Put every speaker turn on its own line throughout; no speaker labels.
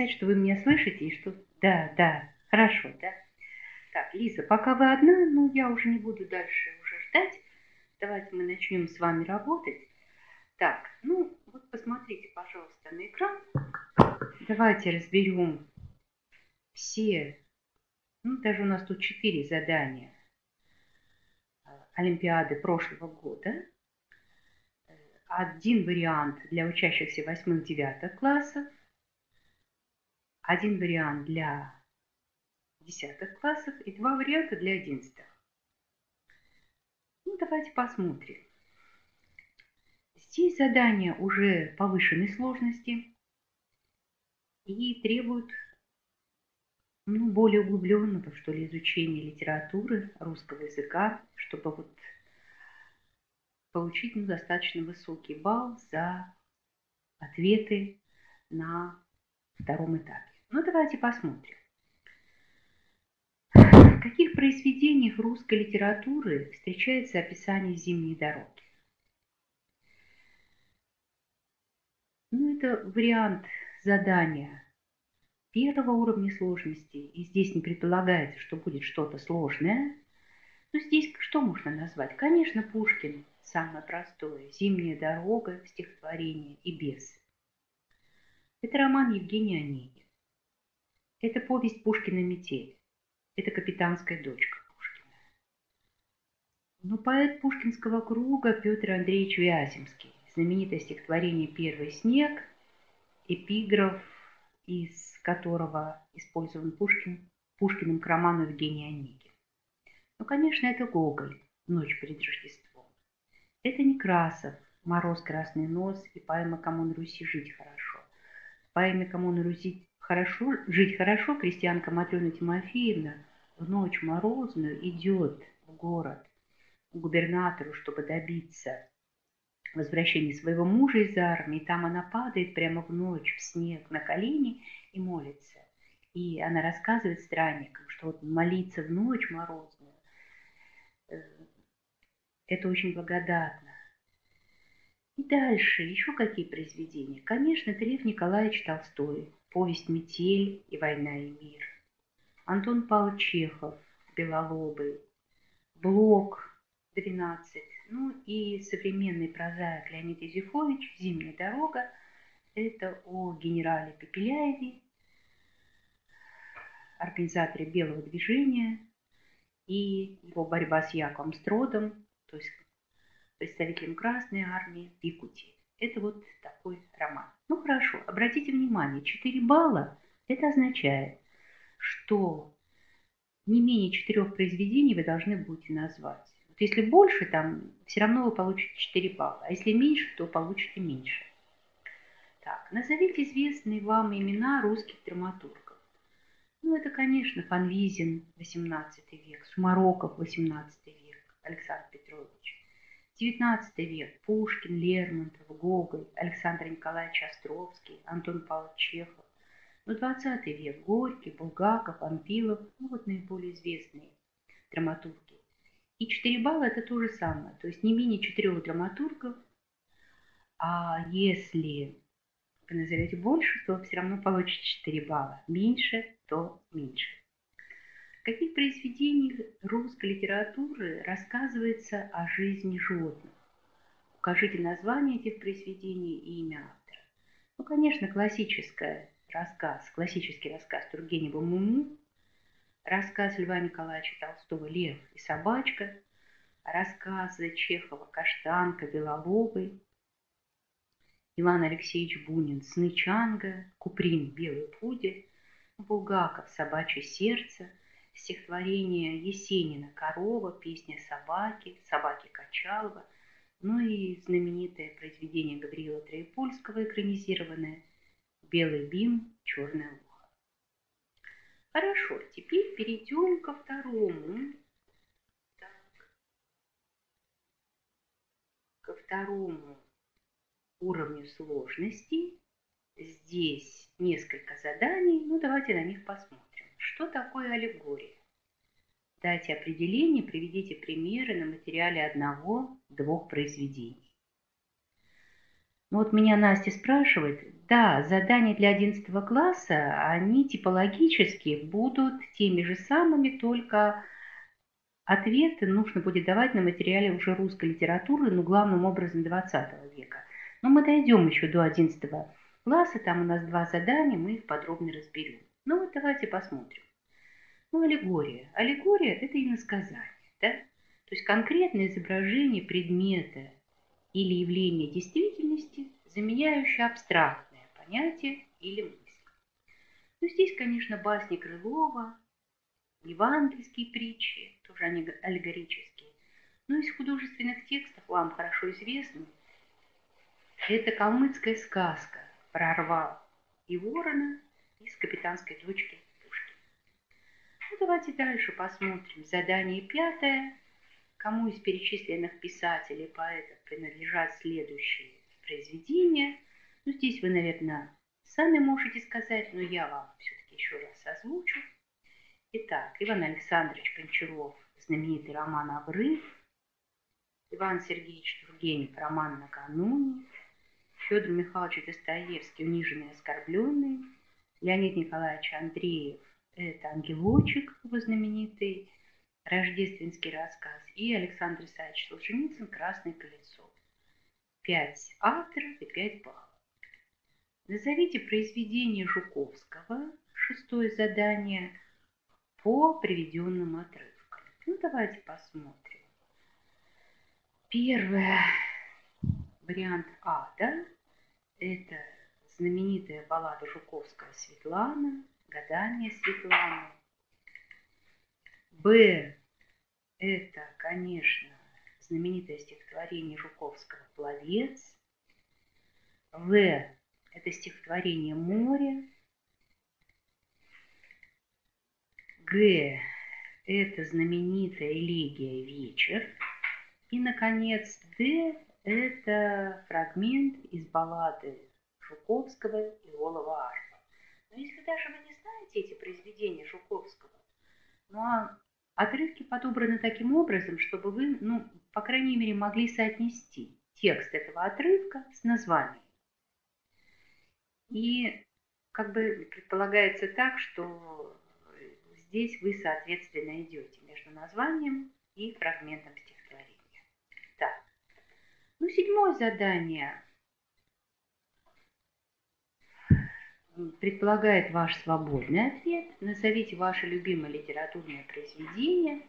написать, что вы меня слышите и что... Да, да, хорошо, да. Так, Лиза, пока вы одна, ну, я уже не буду дальше уже ждать. Давайте мы начнем с вами работать. Так, ну, вот посмотрите, пожалуйста, на экран. Давайте разберем все, ну, даже у нас тут четыре задания э, Олимпиады прошлого года. Один вариант для учащихся 8-9 классов, один вариант для 10 классов и два варианта для 11. Ну, давайте посмотрим. Здесь задания уже повышенной сложности и требуют ну, более углубленного, что ли, изучения литературы, русского языка, чтобы вот получить ну, достаточно высокий балл за ответы на втором этапе. Ну, давайте посмотрим. В каких произведениях русской литературы встречается описание зимней дороги? Ну, это вариант задания первого уровня сложности, и здесь не предполагается, что будет что-то сложное. Но здесь что можно назвать? Конечно, Пушкин самое простое. «Зимняя дорога», стихотворение и «Бес». Это роман Евгения Онегин. Это повесть Пушкина «Метель». Это капитанская дочка Пушкина. Но поэт пушкинского круга Петр Андреевич Вяземский, знаменитое стихотворение «Первый снег», эпиграф, из которого использован Пушкин, Пушкиным к роману Евгения Онегин. Ну, конечно, это Гоголь «Ночь перед Рождеством». Это Некрасов «Мороз, красный нос» и поэма «Кому на Руси жить хорошо». В поэме «Кому на Руси хорошо, жить хорошо» крестьянка Матрена Тимофеевна в ночь морозную идет в город к губернатору, чтобы добиться возвращения своего мужа из армии. Там она падает прямо в ночь в снег на колени и молится. И она рассказывает странникам, что вот молиться в ночь морозную э, – это очень благодатно. И дальше еще какие произведения? Конечно, Лев Николаевич Толстой, повесть «Метель» и «Война и мир». Антон Павлович Чехов, Белолобый, Блок, 12, ну и современный прозаик Леонид Юзефович «Зимняя дорога». Это о генерале Пепеляеве, организаторе Белого движения и его борьба с Яковом Стродом, то есть представителем Красной армии в Якутии. Это вот такой роман. Ну хорошо, обратите внимание, 4 балла – это означает, что не менее четырех произведений вы должны будете назвать. Вот если больше, там все равно вы получите 4 балла, а если меньше, то получите меньше. Так, назовите известные вам имена русских драматургов. Ну, это, конечно, Фанвизин, 18 век, Сумароков, 18 век, Александр Петрович. 19 век, Пушкин, Лермонтов, Гоголь, Александр Николаевич Островский, Антон Павлович Чехов, но 20 век. Горький, Булгаков, Анпилов, ну вот наиболее известные драматурги. И 4 балла это то же самое, то есть не менее 4 драматургов, а если вы назовете больше, то все равно получите 4 балла, меньше, то меньше. В каких произведениях русской литературы рассказывается о жизни животных? Укажите название этих произведений и имя автора. Ну, конечно, классическая рассказ, классический рассказ Тургенева «Муму», рассказ Льва Николаевича Толстого «Лев и собачка», рассказы Чехова «Каштанка», «Белолобый», Иван Алексеевич Бунин «Сны Чанга», Куприн «Белый пудель», Булгаков «Собачье сердце», стихотворение Есенина «Корова», песня собаки, собаки Качалова, ну и знаменитое произведение Гавриила Троепольского, экранизированное белый бим, черное ухо. Хорошо, теперь перейдем ко второму. Так. Ко второму уровню сложности. Здесь несколько заданий, ну давайте на них посмотрим. Что такое аллегория? Дайте определение, приведите примеры на материале одного-двух произведений. Ну вот меня Настя спрашивает, да, задания для 11 класса, они типологически будут теми же самыми, только ответы нужно будет давать на материале уже русской литературы, ну, главным образом 20 века. Но мы дойдем еще до 11 класса, там у нас два задания, мы их подробно разберем. Ну вот давайте посмотрим. Ну, аллегория. Аллегория – это иносказание, да? То есть конкретное изображение предмета или явления действительности, заменяющее абстрактное понятие или мысль. Ну, здесь, конечно, басни Крылова, евангельские притчи, тоже они аллегорические. Но из художественных текстов вам хорошо известны. Это калмыцкая сказка про орла и ворона из капитанской дочки Пушкина. Ну, давайте дальше посмотрим. Задание пятое. Кому из перечисленных писателей и поэтов принадлежат следующие произведения? Ну, здесь вы, наверное, сами можете сказать, но я вам все-таки еще раз озвучу. Итак, Иван Александрович Гончаров, знаменитый роман «Обрыв», Иван Сергеевич Тургенев, роман «Накануне», Федор Михайлович Достоевский «Униженный и оскорбленный», Леонид Николаевич Андреев «Это ангелочек», его знаменитый рождественский рассказ, и Александр Исаевич Солженицын «Красное колесо». Пять авторов и пять баллов. Назовите произведение Жуковского, шестое задание – по приведенным отрывкам. Ну, давайте посмотрим. Первый вариант А, да, это знаменитая баллада Жуковского «Светлана», «Гадание Светланы». Б, это, конечно, знаменитое стихотворение Жуковского «Пловец». В, это стихотворение «Море». Г – это знаменитая элегия «Вечер». И, наконец, Д – это фрагмент из баллады Жуковского и Олова Арфа. Но если даже вы не знаете эти произведения Жуковского, ну а отрывки подобраны таким образом, чтобы вы, ну, по крайней мере, могли соотнести текст этого отрывка с названием. И как бы предполагается так, что здесь вы, соответственно, идете между названием и фрагментом стихотворения. Так, ну, седьмое задание предполагает ваш свободный ответ. Назовите ваше любимое литературное произведение,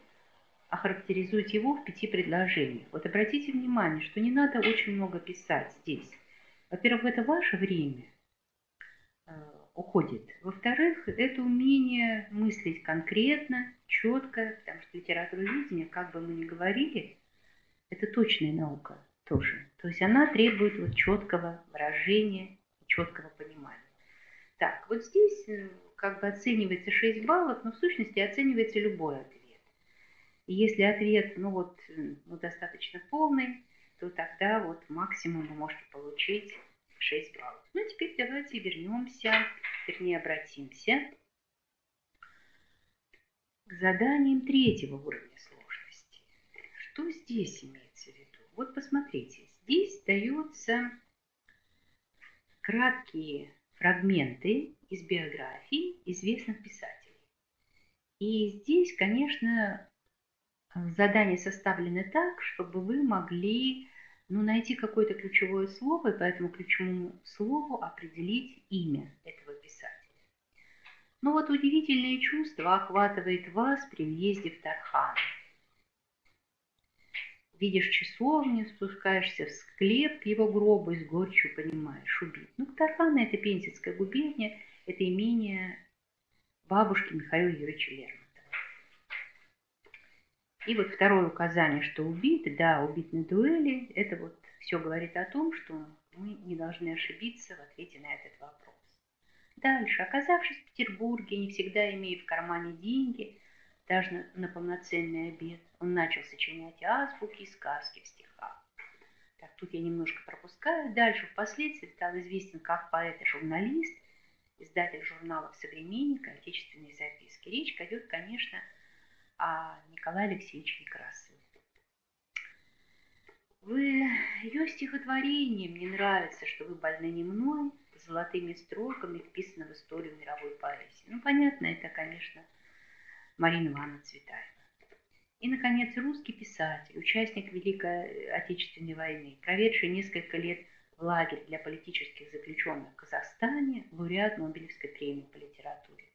охарактеризуйте его в пяти предложениях. Вот обратите внимание, что не надо очень много писать здесь. Во-первых, это ваше время э, – уходит. Во-вторых, это умение мыслить конкретно, четко, потому что литературоведение, как бы мы ни говорили, это точная наука тоже. То есть она требует вот четкого выражения, четкого понимания. Так, вот здесь э, как бы оценивается 6 баллов, но в сущности оценивается любой ответ. И если ответ, ну вот, э, ну, достаточно полный, то тогда вот максимум вы можете получить 6 баллов. Ну, теперь давайте вернемся, вернее, обратимся к заданиям третьего уровня сложности. Что здесь имеется в виду? Вот посмотрите, здесь даются краткие фрагменты из биографий известных писателей. И здесь, конечно, задания составлены так, чтобы вы могли ну, найти какое-то ключевое слово и по этому ключевому слову определить имя этого писателя. Но вот удивительное чувство охватывает вас при въезде в Тархан. Видишь часовню, спускаешься в склеп его гробу и с горечью понимаешь, убит. Ну, Тархан – это Пензенская губерния, это имение бабушки Михаила Юрьевича Лермонтова. И вот второе указание, что убит, да, убит на дуэли, это вот все говорит о том, что мы не должны ошибиться в ответе на этот вопрос. Дальше, оказавшись в Петербурге, не всегда имея в кармане деньги, даже на, полноценный обед, он начал сочинять азбуки и сказки в стихах. Так, тут я немножко пропускаю. Дальше, впоследствии стал известен как поэт и журналист, издатель журналов «Современник», «Отечественные записки». Речь пойдет, конечно, о Николае Алексеевиче Некрасове. Вы, ее стихотворение, мне нравится, что вы больны не мной, золотыми строками вписано в историю мировой поэзии. Ну, понятно, это, конечно, Марина Ивановна Цветаева. И, наконец, русский писатель, участник Великой Отечественной войны, проведший несколько лет в лагерь для политических заключенных в Казахстане, лауреат Нобелевской премии по литературе.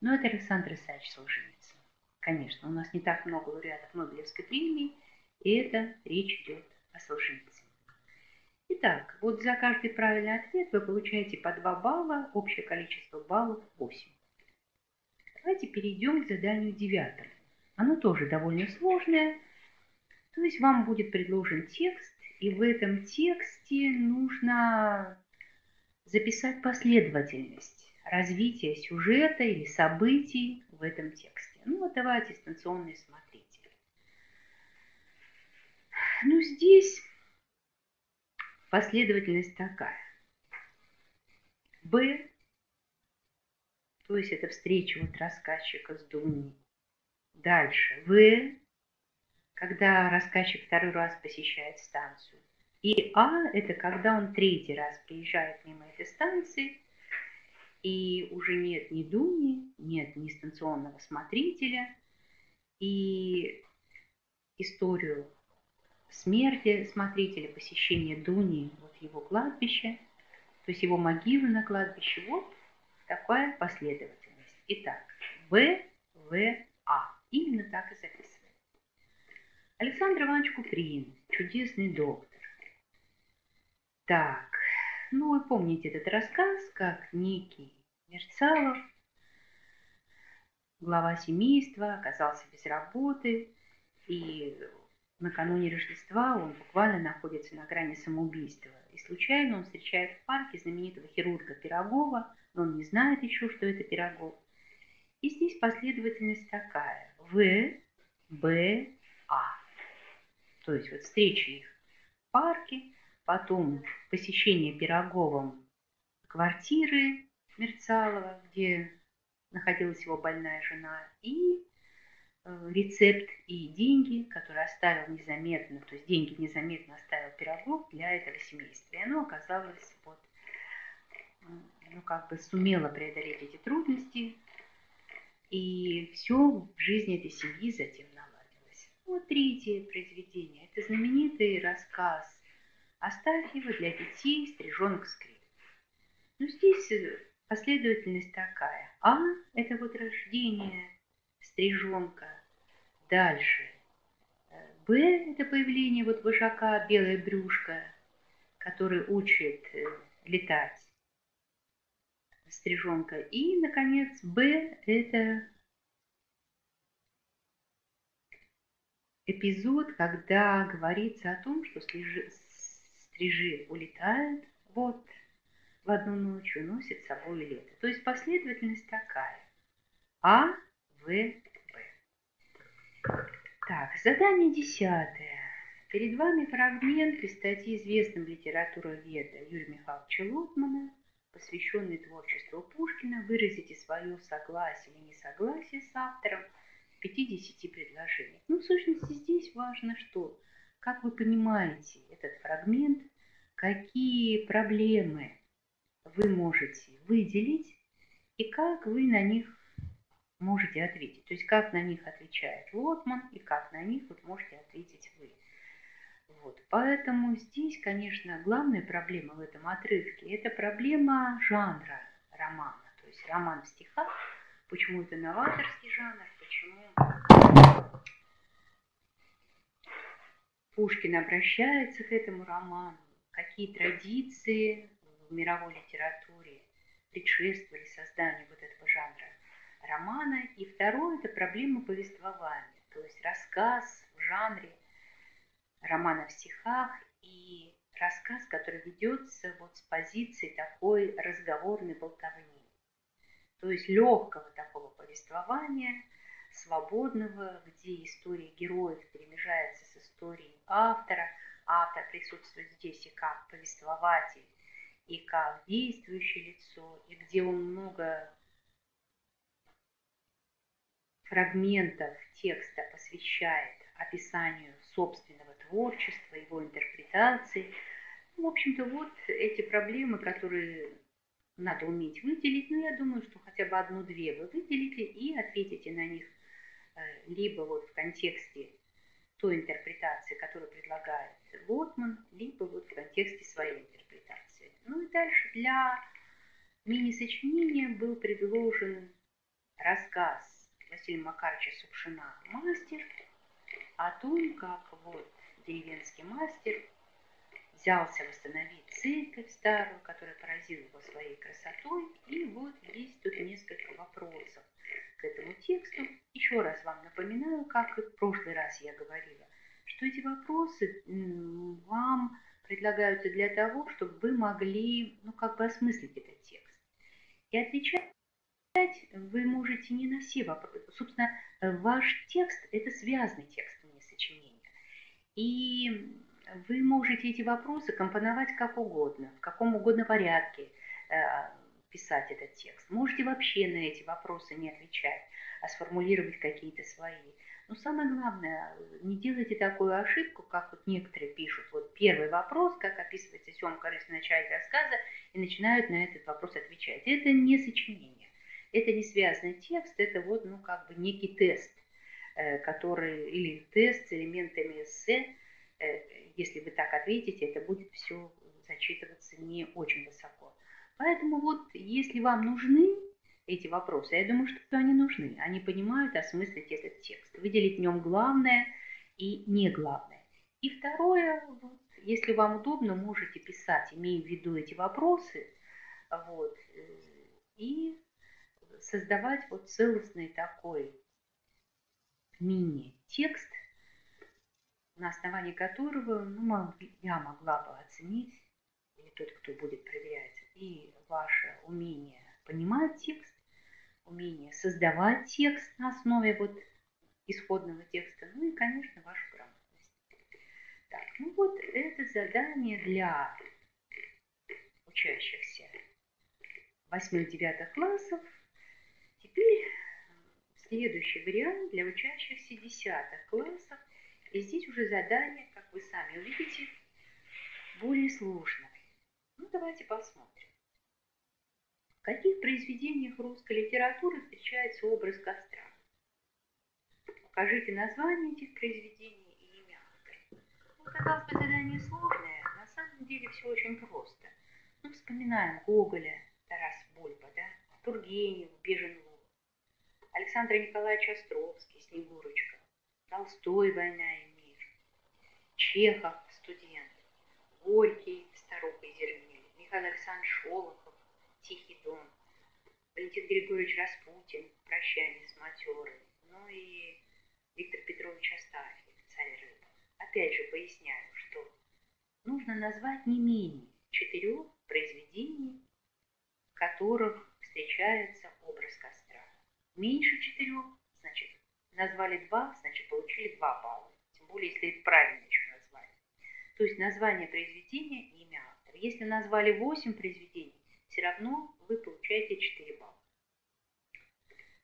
Но это Александр Исаевич Солженицын. Конечно, у нас не так много лауреатов Нобелевской премии, и это речь идет о Солженицыне. Итак, вот за каждый правильный ответ вы получаете по 2 балла, общее количество баллов 8. Давайте перейдем к заданию девятому. Оно тоже довольно сложное. То есть вам будет предложен текст, и в этом тексте нужно записать последовательность развития сюжета или событий в этом тексте. Ну вот давайте станционный смотритель. Ну здесь последовательность такая. Б, есть это встреча вот рассказчика с Дуней. Дальше. В, когда рассказчик второй раз посещает станцию. И А – это когда он третий раз приезжает мимо этой станции, и уже нет ни Дуни, нет ни станционного смотрителя, и историю смерти смотрителя, посещения Дуни, вот его кладбище, то есть его могилы на кладбище, вот такая последовательность. Итак, В, В, А. Именно так и записываем. Александр Иванович Куприн, чудесный доктор. Так, ну вы помните этот рассказ, как некий Мерцалов, глава семейства, оказался без работы, и накануне Рождества он буквально находится на грани самоубийства. И случайно он встречает в парке знаменитого хирурга Пирогова, но он не знает еще, что это Пирогов. И здесь последовательность такая. В, Б, А. То есть вот встреча их в парке, потом посещение Пироговым квартиры Мерцалова, где находилась его больная жена, и Э, рецепт и деньги, которые оставил незаметно, то есть деньги незаметно оставил Пирогов для этого семейства. И оно оказалось вот, ну, как бы сумело преодолеть эти трудности, и все в жизни этой семьи затем наладилось. Вот третье произведение. Это знаменитый рассказ Астафьева для детей «Стриженок скрипт». Ну, здесь э, последовательность такая. А – это вот рождение стрижонка. Дальше. Б – это появление вот вожака белое брюшко, который учит э, летать стрижонка. И, наконец, Б – это эпизод, когда говорится о том, что стрижи, стрижи улетают вот в одну ночь, уносят с собой лето. То есть последовательность такая. А – в, Б. Так, задание десятое. Перед вами фрагмент из статьи известного литературоведа Юрия Михайловича Лотмана, посвященный творчеству Пушкина. Выразите свое согласие или несогласие с автором в 50 предложениях. Ну, в сущности, здесь важно что? Как вы понимаете этот фрагмент, какие проблемы вы можете выделить и как вы на них можете ответить. То есть как на них отвечает Лотман и как на них вот можете ответить вы. Вот. Поэтому здесь, конечно, главная проблема в этом отрывке – это проблема жанра романа. То есть роман в стихах, почему это новаторский жанр, почему Пушкин обращается к этому роману, какие традиции в мировой литературе предшествовали созданию вот этого жанра романа. И второе – это проблема повествования, то есть рассказ в жанре романа в стихах и рассказ, который ведется вот с позиции такой разговорной болтовни. То есть легкого такого повествования, свободного, где история героев перемежается с историей автора. Автор присутствует здесь и как повествователь, и как действующее лицо, и где он много фрагментов текста посвящает описанию собственного творчества, его интерпретации. В общем-то, вот эти проблемы, которые надо уметь выделить, но я думаю, что хотя бы одну-две вы выделите и ответите на них э, либо вот в контексте той интерпретации, которую предлагает Готман, либо вот в контексте своей интерпретации. Ну и дальше для мини-сочинения был предложен рассказ Василия Макаровича Супшина «Мастер» о том, как вот деревенский мастер взялся восстановить церковь старую, которая поразила его своей красотой. И вот есть тут несколько вопросов к этому тексту. Еще раз вам напоминаю, как и в прошлый раз я говорила, что эти вопросы вам предлагаются для того, чтобы вы могли, ну, как бы осмыслить этот текст. И отвечать вы можете не на все вопросы. Собственно, ваш текст – это связанный текст. И вы можете эти вопросы компоновать как угодно, в каком угодно порядке э, писать этот текст. Можете вообще на эти вопросы не отвечать, а сформулировать какие-то свои. Но самое главное, не делайте такую ошибку, как вот некоторые пишут. Вот первый вопрос, как описывается съемка в начале рассказа, и начинают на этот вопрос отвечать. Это не сочинение, это не связанный текст, это вот, ну, как бы некий тест, который, или тест с элементами эссе, Э, если вы так ответите, это будет все зачитываться не очень высоко. Поэтому вот если вам нужны эти вопросы, я думаю, что они нужны. Они понимают осмыслить этот текст, выделить в нем главное и не главное. И второе, вот, если вам удобно, можете писать, имея в виду эти вопросы, вот, э, и создавать вот целостный такой мини-текст, на основании которого ну, я могла бы оценить, или тот, кто будет проверять, и ваше умение понимать текст, умение создавать текст на основе вот исходного текста, ну и, конечно, вашу грамотность. Так, ну вот это задание для учащихся 8-9 классов. Теперь следующий вариант для учащихся 10 классов – и здесь уже задание, как вы сами увидите, более сложное. Ну, давайте посмотрим. В каких произведениях русской литературы встречается образ костра? Покажите название этих произведений и имя автора. Ну, казалось бы, задание сложное, на самом деле все очень просто. Ну, вспоминаем Гоголя, Тарас Бульба, да? Тургенев, Бежин Луг, Александра Николаевича Островский, Снегурочка, Толстой «Война и мир», Чехов «Студент», Горький «Старуха и Зермель», Михаил Александрович Шолохов «Тихий дом», Валентин Григорьевич Распутин «Прощание с матерой», ну и Виктор Петрович Астафьев «Царь рыба». Опять же поясняю, что нужно назвать не менее четырех произведений, в которых встречается образ костра. Меньше четырех, значит, назвали два, значит, получили два балла. Тем более, если это правильно еще назвали. То есть название произведения и имя автора. Если назвали восемь произведений, все равно вы получаете 4 балла.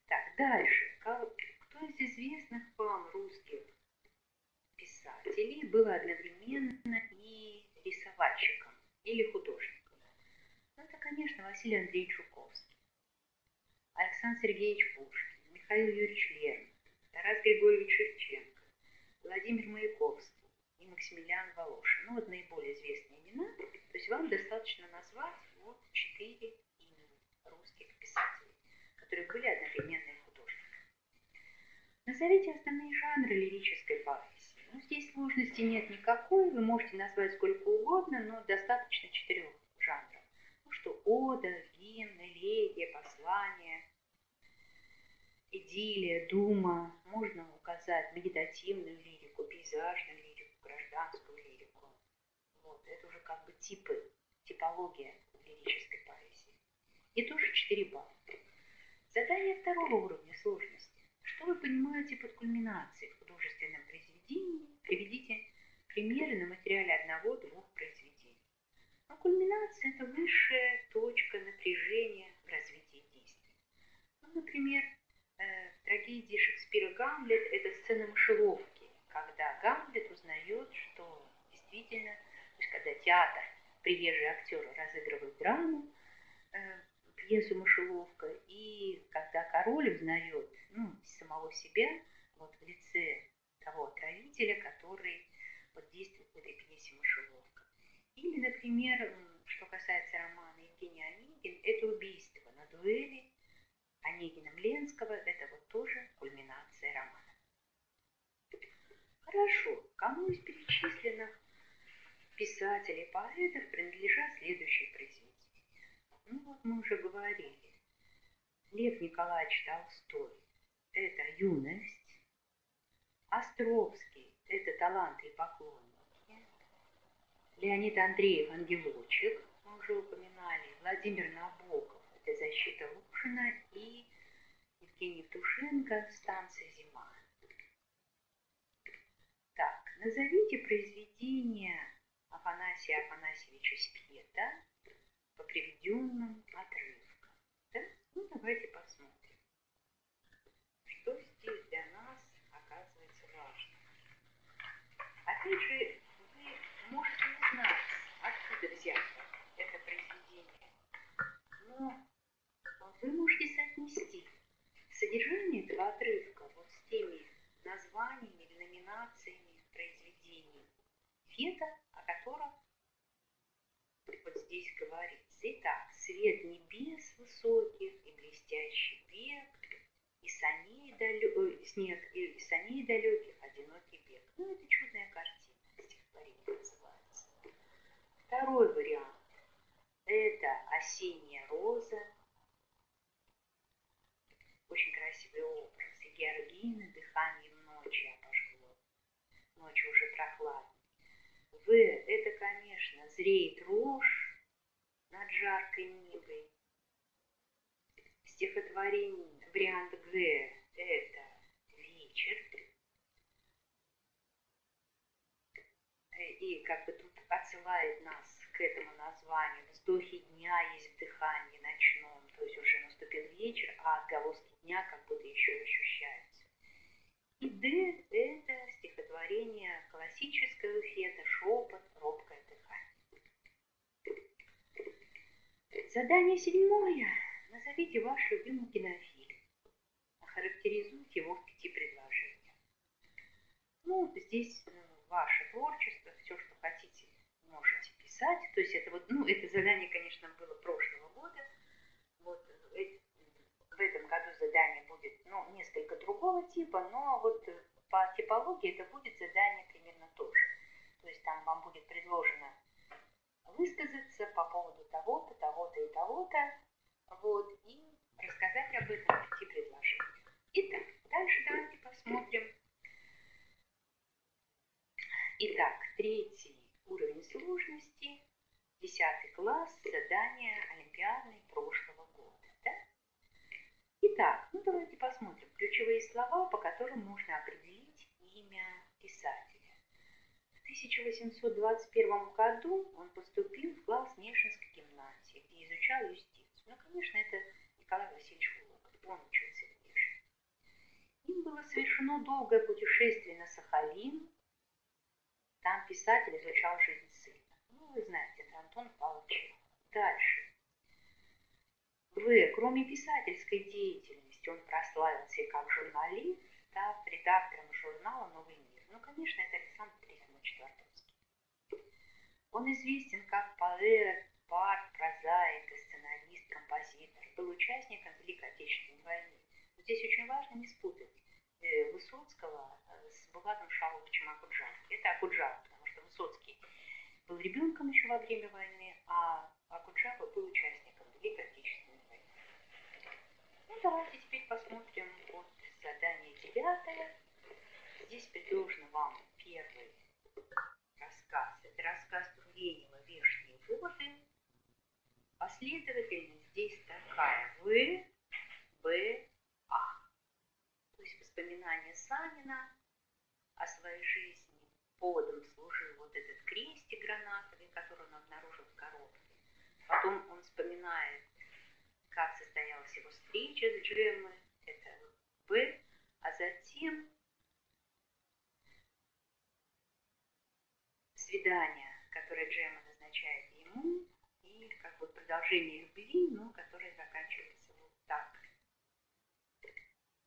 Так, дальше. Кто из известных вам русских писателей был одновременно и рисовальщиком или художником? Ну, это, конечно, Василий Андреевич Жуковский, Александр Сергеевич Пушкин, Михаил Юрьевич Лермонтов, Тарас Григорьевич Шевченко, Владимир Маяковский и Максимилиан Волошин. Ну, вот наиболее известные имена. То есть вам достаточно назвать вот четыре имени русских писателей, которые были одновременно художниками. Назовите основные жанры лирической поэзии. Ну, здесь сложности нет никакой, вы можете назвать сколько угодно, но достаточно четырех жанров. Ну что, ода, гимн, элегия, послание – идиллия, дума, можно указать медитативную лирику, пейзажную лирику, гражданскую лирику. Вот, это уже как бы типы, типология лирической поэзии. И тоже 4 балла. Задание второго уровня сложности. Что вы понимаете под кульминацией в художественном произведении? Приведите примеры на материале одного-двух произведений. Но кульминация – это высшая точка напряжения в развитии действия. Ну, например, э, трагедии Шекспира «Гамлет» – это сцена мышеловки, когда Гамлет узнает, что действительно, то есть когда театр, приезжие актеры разыгрывают драму, э, пьесу «Мышеловка», и когда король узнает ну, самого себя вот в лице того отравителя, который вот действует в этой пьесе «Мышеловка». Или, например, что касается романа Евгения Онегин, это убийство на дуэли Онегина Ленского, это вот тоже кульминация романа. Хорошо, кому из перечисленных писателей и поэтов принадлежат следующие произведения? Ну вот мы уже говорили. Лев Николаевич Толстой – это юность. Островский – это таланты и поклонники. Леонид Андреев – ангелочек, мы уже упоминали. Владимир Набоков – это защита Лушина. И Евгений Евтушенко – станция «Зима». Так, назовите произведение Афанасия Афанасьевича Спета по приведенным отрывкам. Да? Ну, давайте посмотрим, что здесь для нас оказывается важным. Опять же, вы можете не знать, откуда взято это произведение, но вы можете соотнести содержание этого отрывка вот с теми названиями или номинациями, произведений Фета, о котором вот здесь говорится. Итак, свет небес высоких и блестящий век, и саней далек, снег, и саней далеких одинокий бег. Ну, это чудная картина, стихотворение называется. Второй вариант – это осенняя роза, красивый образ, и Георгина дыханием ночи обожгло ночью уже прохладно. В – это, конечно, зреет рожь над жаркой нивой. Стихотворение, вариант Г – это вечер. И как бы тут отсылает нас к этому названию. Вздохи дня есть в дыхании ночном, то есть уже наступил вечер, а отголоски дня как будто еще ощущаются. И Д – это стихотворение классического фета «Шепот, робкое дыхание». Задание седьмое. Назовите ваш любимый кинофильм. Охарактеризуйте его в пяти предложениях. Ну, здесь э, ваше творчество, все, что хотите, можете писать. То есть это вот, ну, это задание, конечно, было прошлого года. В этом году задание будет ну, несколько другого типа, но вот э, по типологии это будет задание примерно то же. То есть там вам будет предложено высказаться по поводу того-то, того-то и того-то, вот, и рассказать об этом в пяти. Итак, дальше давайте посмотрим. Итак, третий уровень сложности, десятый класс, задание олимпиадной прошлого Итак, ну давайте посмотрим ключевые слова, по которым можно определить имя писателя. В 1821 году он поступил в класс Нешинской гимназии, где изучал юстицию. Ну, конечно, это Николай Васильевич Волоков, он учился в Нешине. Им было совершено долгое путешествие на Сахалин. Там писатель изучал жизнь сына. Ну, вы знаете, это Антон Павлович. Дальше. В. Кроме писательской деятельности, он прославился как журналист, став редактором журнала «Новый мир». Ну, конечно, это Александр Трифонович Твардовский. Он известен как поэт, парт, прозаик, сценарист, композитор. Был участником Великой Отечественной войны. Но здесь очень важно не спутать э, Высоцкого э, с Булатом Шаловичем Акуджавом. Это Акуджав, потому что Высоцкий был ребенком еще во время войны, а Акуджава был участником Великой Отечественной ну, давайте теперь посмотрим вот задание девятое. Здесь предложено вам первый рассказ. Это рассказ Тургенева «Вешние воды». Последовательность здесь такая. В, Б, А. То есть воспоминания Санина о своей жизни. Поводом служил вот этот крестик гранатовый, который он обнаружил в коробке. Потом он вспоминает как состоялась его встреча с Джеммой, это Б, а затем свидания, которое Джема назначает ему, и как бы продолжение любви, но которое заканчивается вот так,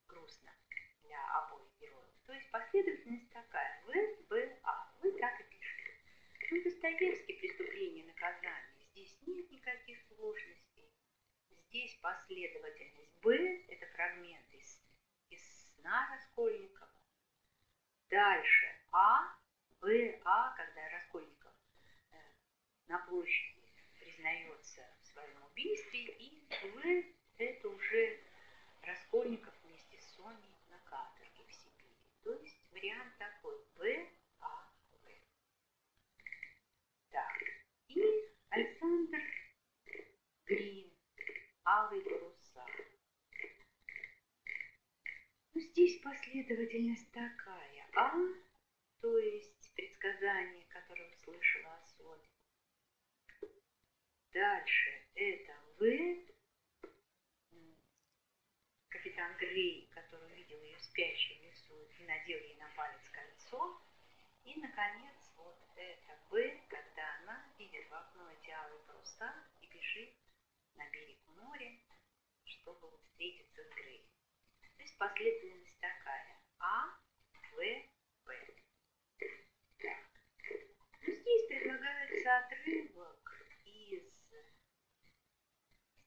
грустно для обоих героев. То есть последовательность такая, В, Б, А. Вы так и пишете. Ну, Достоевский «Преступление и наказание». Здесь нет никаких сложностей. Здесь последовательность Б – это фрагмент из, из сна Раскольникова. Дальше А, Б, А, когда Раскольников э, на площади признается в своем убийстве, и В – это уже Раскольников вместе с Соней на каторге в Сибири. То есть вариант такой – Б, А, В. Так, и Александр Грин, Алые паруса. Ну, здесь последовательность такая. А, то есть предсказание, которое услышала Асоль. Дальше это В, капитан Грей, который увидел ее спящей в лесу и надел ей на палец кольцо. И, наконец, вот это Б, когда она видит в окно эти алые паруса и бежит на берег моря, чтобы встретиться с Грей. Последовательность такая. А, В, П. Ну, здесь предлагается отрывок из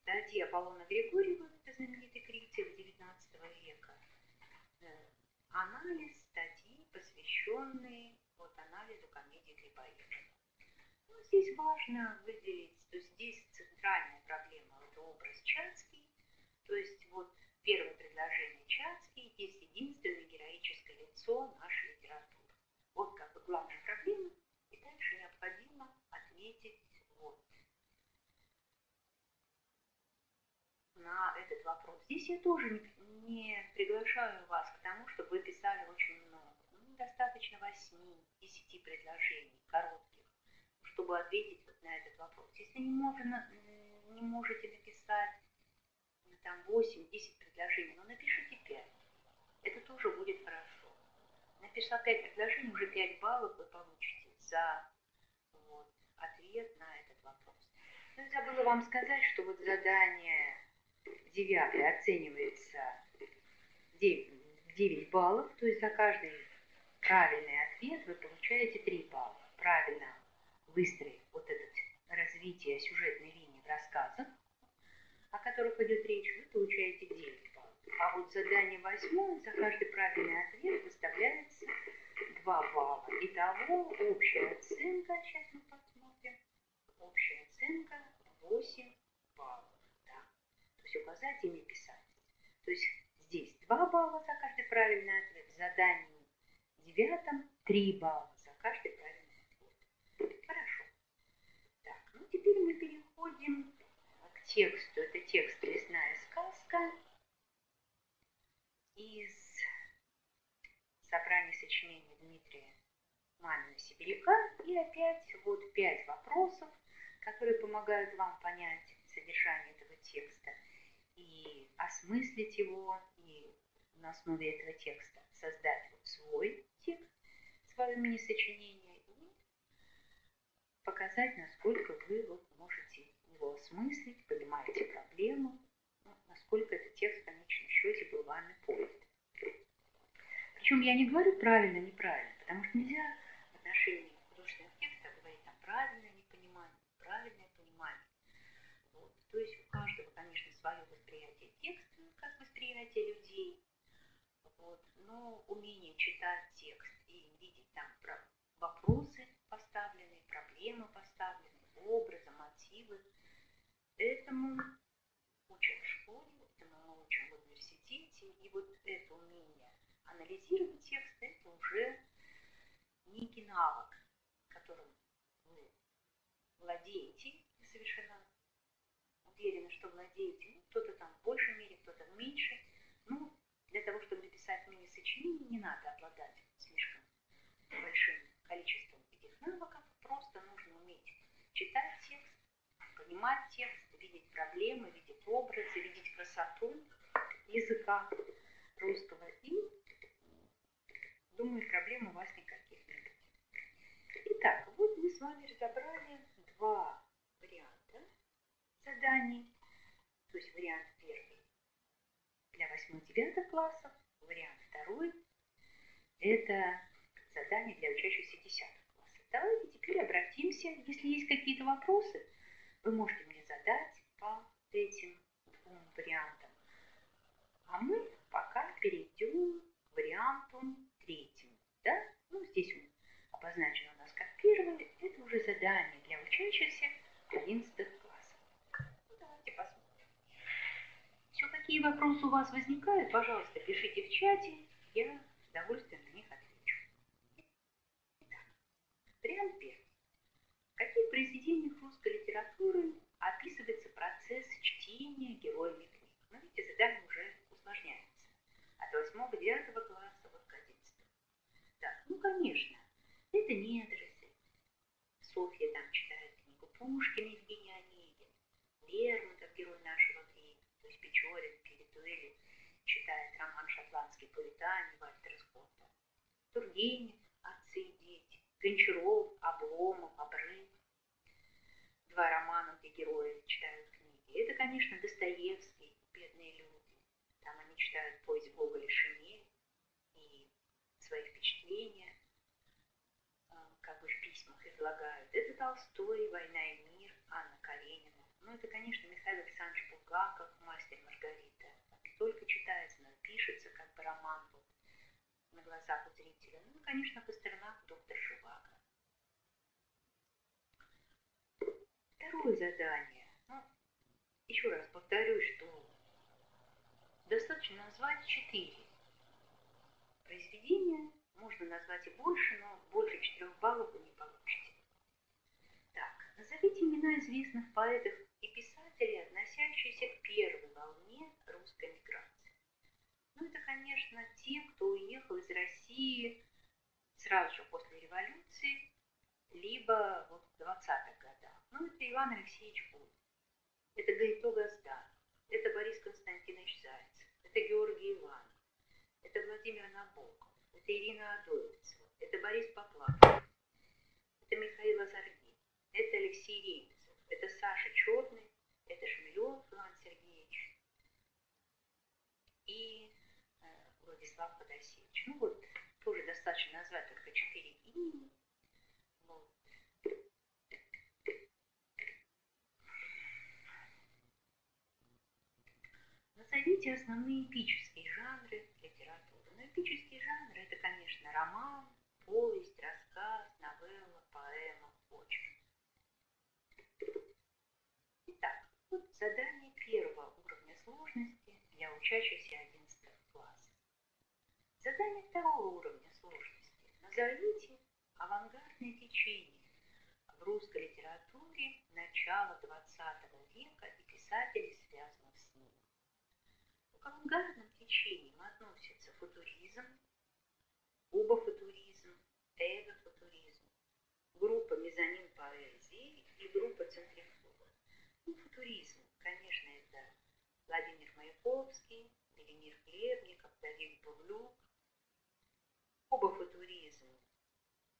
статьи Аполлона Григорьева, это знаменитый критик XIX века. Э, анализ статьи, посвященный вот анализу комедии Грибоедова. Ну, здесь важно выделить, что здесь центральная проблема – это образ Чацкий, то есть вот первое предложение Чацкий есть единственное героическое лицо нашей литературы. Вот как бы главная проблема, и дальше необходимо отметить вот на этот вопрос. Здесь я тоже не, не приглашаю вас к тому, чтобы вы писали очень много. Ну, достаточно 8-10 предложений, коротких, чтобы ответить вот на этот вопрос. Если не, можно, не можете написать там 8-10 предложений, но напишите 5. Это тоже будет хорошо. Написав 5 предложений, уже 5 баллов вы получите за вот, ответ на этот вопрос. Ну и забыла вам сказать, что вот задание девятое оценивается 9, 9 баллов, то есть за каждый правильный ответ вы получаете 3 балла. Правильно выстроив вот это развитие сюжетной линии в рассказах, о которых идет речь, вы получаете 9 баллов. А вот задание восьмое, за каждый правильный ответ выставляется 2 балла. Итого общая оценка, сейчас мы посмотрим, общая оценка 8 баллов. Да. То есть указать и не писать. То есть здесь 2 балла за каждый правильный ответ, в задании девятом 3 балла за каждый правильный ответ. Хорошо. Так, ну теперь мы переходим тексту. Это текст «Лесная сказка» из собрания сочинений Дмитрия Мамина Сибиряка. И опять вот пять вопросов, которые помогают вам понять содержание этого текста и осмыслить его, и на основе этого текста создать вот свой текст, свое мини-сочинение и показать, насколько вы вот можете его осмыслить, понимаете проблему, ну, насколько этот текст в конечном счете был вами понят. Причем я не говорю правильно, неправильно, потому что нельзя в отношении художественных текстов говорить там правильное непонимание, правильное понимание. Вот. То есть у каждого, конечно, свое восприятие текста, как восприятие людей, вот. но умение читать текст и видеть там вопросы поставленные, проблемы поставленные, образы, мотивы – Этому учат в школе, этому мы учим в университете. И вот это умение анализировать текст, это уже некий навык, которым вы владеете совершенно уверены, что владеете. Ну, кто-то там в большей мере, кто-то в меньшей. Ну, для того, чтобы написать мини-сочинение, не надо обладать слишком большим количеством этих навыков. Просто нужно уметь читать текст, понимать текст, проблемы, видеть образы, видеть красоту языка русского. И, думаю, проблем у вас никаких не будет. Итак, вот мы с вами разобрали два варианта заданий. То есть вариант первый для 8-9 классов, вариант второй – это задание для учащихся 10 классов. Давайте теперь обратимся, если есть какие-то вопросы, вы можете мне задать по этим двум вариантам. А мы пока перейдем к варианту третьему. Да? Ну, здесь он обозначен у нас как первый. Это уже задание для учащихся 11 классов. Ну, давайте посмотрим. Все, какие вопросы у вас возникают, пожалуйста, пишите в чате. Я с удовольствием на них отвечу. Итак, вариант первый. В каких произведениях русской литературы описывается процесс чтения героями книг? Но видите, задание уже усложняется. От 8-9 класса вот к 11. Так, ну конечно, это недоросли. Софья там читает книгу Пушкина, Евгений Онегин, Лермонтов, герой нашего времени, то есть Печорин, Передуэли, читает роман «Шотландский пуритане» Вальтера Скотта, Тургенев, «Отцы и дети», Гончаров, Обломов, Обрыв, два романа, где герои читают книги. Это, конечно, Достоевский, «Бедные люди». Там они читают повесть Гоголя Шемель и свои впечатления, а, как бы в письмах излагают. Это Толстой, «Война и мир», Анна Каренина. Ну, это, конечно, Михаил Александрович Булгаков, «Мастер Маргарита». Не только читается, но и пишется, как бы роман вот, на глазах у зрителя. Ну, конечно, Пастернак, доктор Живаго. Второе задание. Ну, еще раз повторюсь, что достаточно назвать четыре произведения. Можно назвать и больше, но больше четырех баллов вы не получите. Так, назовите имена известных поэтов и писателей, относящихся к первой волне русской миграции. Ну, это, конечно, те, кто уехал из России сразу же после революции, либо вот в 20-х годах. Ну, это Иван Алексеевич Бунин, это Гаито Газдан, это Борис Константинович Зайцев, это Георгий Иванов, это Владимир Набоков, это Ирина Адоевцева, это Борис Поплавский, это Михаил Азаргин, это Алексей Ремезов, это Саша Черный, это Шмелев Иван Сергеевич. И э, Владислав Подосевич. Ну вот, тоже достаточно назвать только четыре имени. Назовите основные эпические жанры литературы. Но эпические жанры это, конечно, роман, повесть, рассказ, новелла, поэма, очерк. Итак, вот задание первого уровня сложности для учащихся 11 класса. Задание второго уровня сложности. Назовите авангардное течение в русской литературе начала 20 века и писателей, связанных. К авангардным течениям относятся футуризм, кубофутуризм, эго-футуризм, группа мезонин поэзии и группа центрифуга. Ну, футуризм, конечно, это Владимир Маяковский, Велимир Хлебников, Давид Павлюк. Кубофутуризм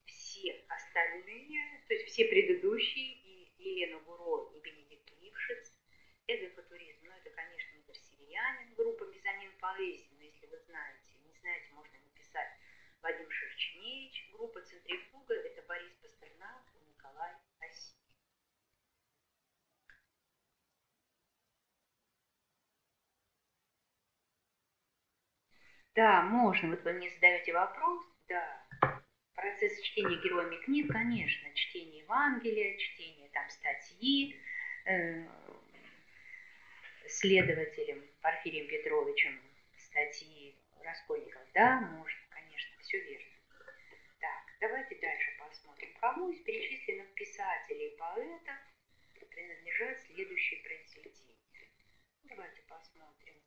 все остальные, то есть все предыдущие, и Елена Буро, и Бенедикт Лившиц. Эго-футуризм, ну это, конечно, Игорь Северянин, группа мезонин поэзии, но если вы знаете, не знаете, можно написать Вадим Шерченевич, группа центрифуга, это Борис Пастернак и Николай Осин. Да, можно. Вот вы мне задаете вопрос. Да. Процесс чтения героями книг, конечно, чтение Евангелия, чтение там статьи э, следователем Порфирием Петровичем статьи Раскольников. Да, можно, конечно, все верно. Так, давайте дальше посмотрим. Кому из перечисленных писателей и поэтов принадлежат следующие произведения? Давайте посмотрим.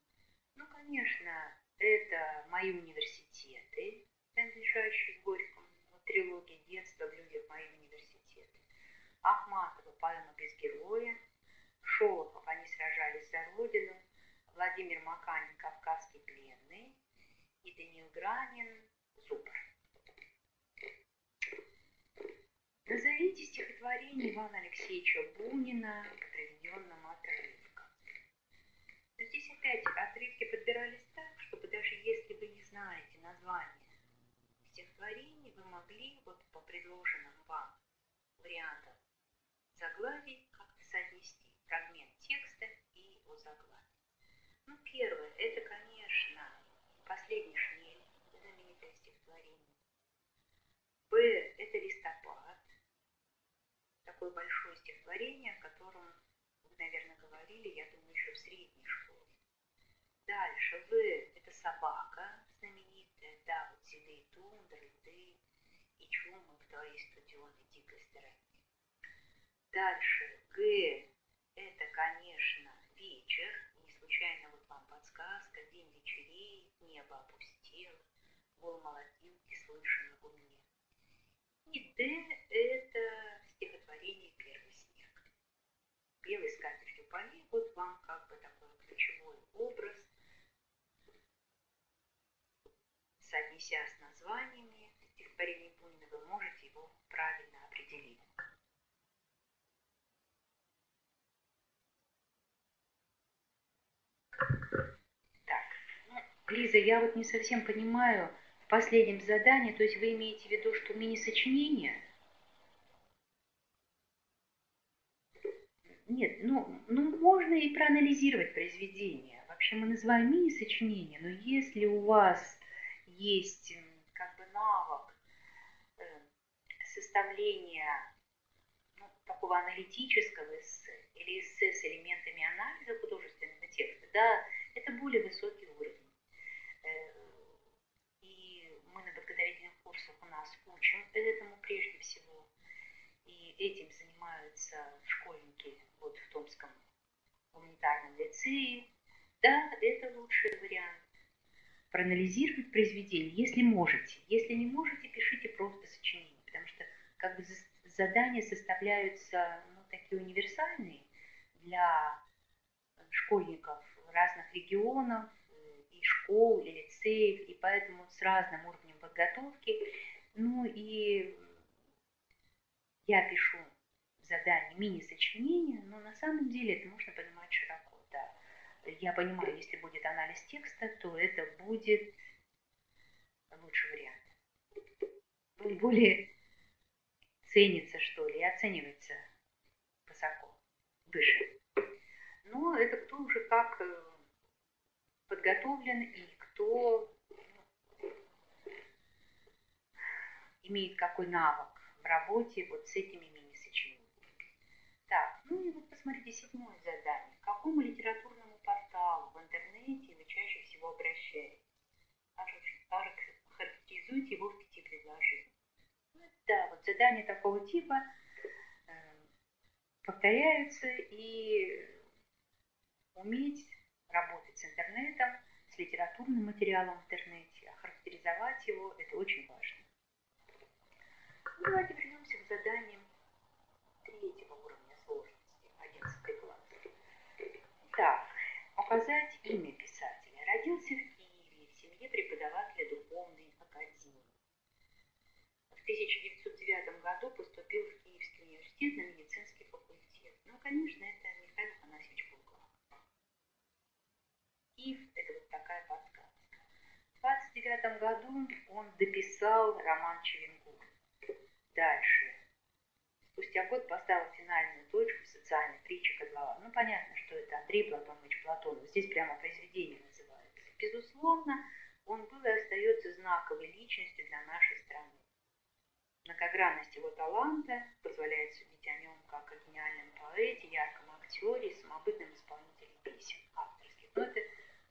Ну, конечно, это мои университеты, принадлежащие Горькому, трилогия детства в людях мои университеты. Ахматова поэма без героя, Шолохов они сражались за родину, Владимир Маканин Кавказский пленный и Даниил Гранин Зубр. Назовите стихотворение Ивана Алексеевича Бунина приведенным отрывком. Здесь опять отрывки подбирались так, чтобы даже если вы не знаете название стихотворения, вы могли вот по предложенным вам вариантам заглавий как-то соотнести фрагмент текста и его заглавие. Ну, первое, это, конечно, последний шмель, знаменитое стихотворение. Б, это листопад, такое большое стихотворение, о котором вы, наверное, говорили, я думаю, еще в средней школе. Дальше В – это собака знаменитая, да, вот седые тундры, льды и чумы в твоей студеной дикой стороне. Дальше Г – это, конечно, вечер, случайно вот вам подсказка, день вечерей, небо опустело, гул молотилки слышно в уме. И Д – это стихотворение «Первый снег». Белой скатертью полей, вот вам как бы такой ключевой образ, соотнеся с названиями стихотворения Бунина, вы можете его правильно определить. Так, ну, Лиза, я вот не совсем понимаю в последнем задании, то есть вы имеете в виду, что мини-сочинение – Нет, ну, ну можно и проанализировать произведение. Вообще мы называем мини-сочинение, но если у вас есть как бы навык э, составления ну, такого аналитического эссе или эссе с элементами анализа художественного текста, да, это более высокий уровень. Э, и мы на подготовительных курсах у нас учим этому прежде всего. И этим занимаются школьники вот в Томском гуманитарном лицее, да, это лучший вариант. Проанализировать произведение, если можете. Если не можете, пишите просто сочинение, потому что как бы задания составляются ну, такие универсальные для школьников разных регионов, школ, и лицеев, и поэтому с разным уровнем подготовки. Ну и я пишу задание, мини-сочинение, но на самом деле это можно понимать широко, да. Я понимаю, если будет анализ текста, то это будет лучший вариант. Более ценится, что ли, и оценивается высоко, выше. Но это кто уже как э, подготовлен и кто имеет какой навык в работе вот с этими так, ну и вот посмотрите седьмое задание. К какому литературному порталу в интернете вы чаще всего обращаетесь? Характеризуйте его в пяти предложениях. Ну, да, вот задания такого типа э, повторяются и уметь работать с интернетом, с литературным материалом в интернете, охарактеризовать его, это очень важно. Ну, давайте вернемся к заданиям третьего Так, указать имя писателя. Родился в Киеве, в семье преподавателя духовной академии. В 1909 году поступил в Киевский университет на медицинский факультет. Ну, конечно, это Михаил Афанасьевич Булгаков. Киев – это вот такая подсказка. В 29 году он дописал роман Черенгур. Дальше спустя год поставил финальную точку в социальной притче Козлова. Ну, понятно, что это Андрей Платонович Платонов. Здесь прямо произведение называется. Безусловно, он был и остается знаковой личностью для нашей страны. Многогранность его таланта позволяет судить о нем как о гениальном поэте, ярком актере, самобытном исполнителе песен авторских. Но это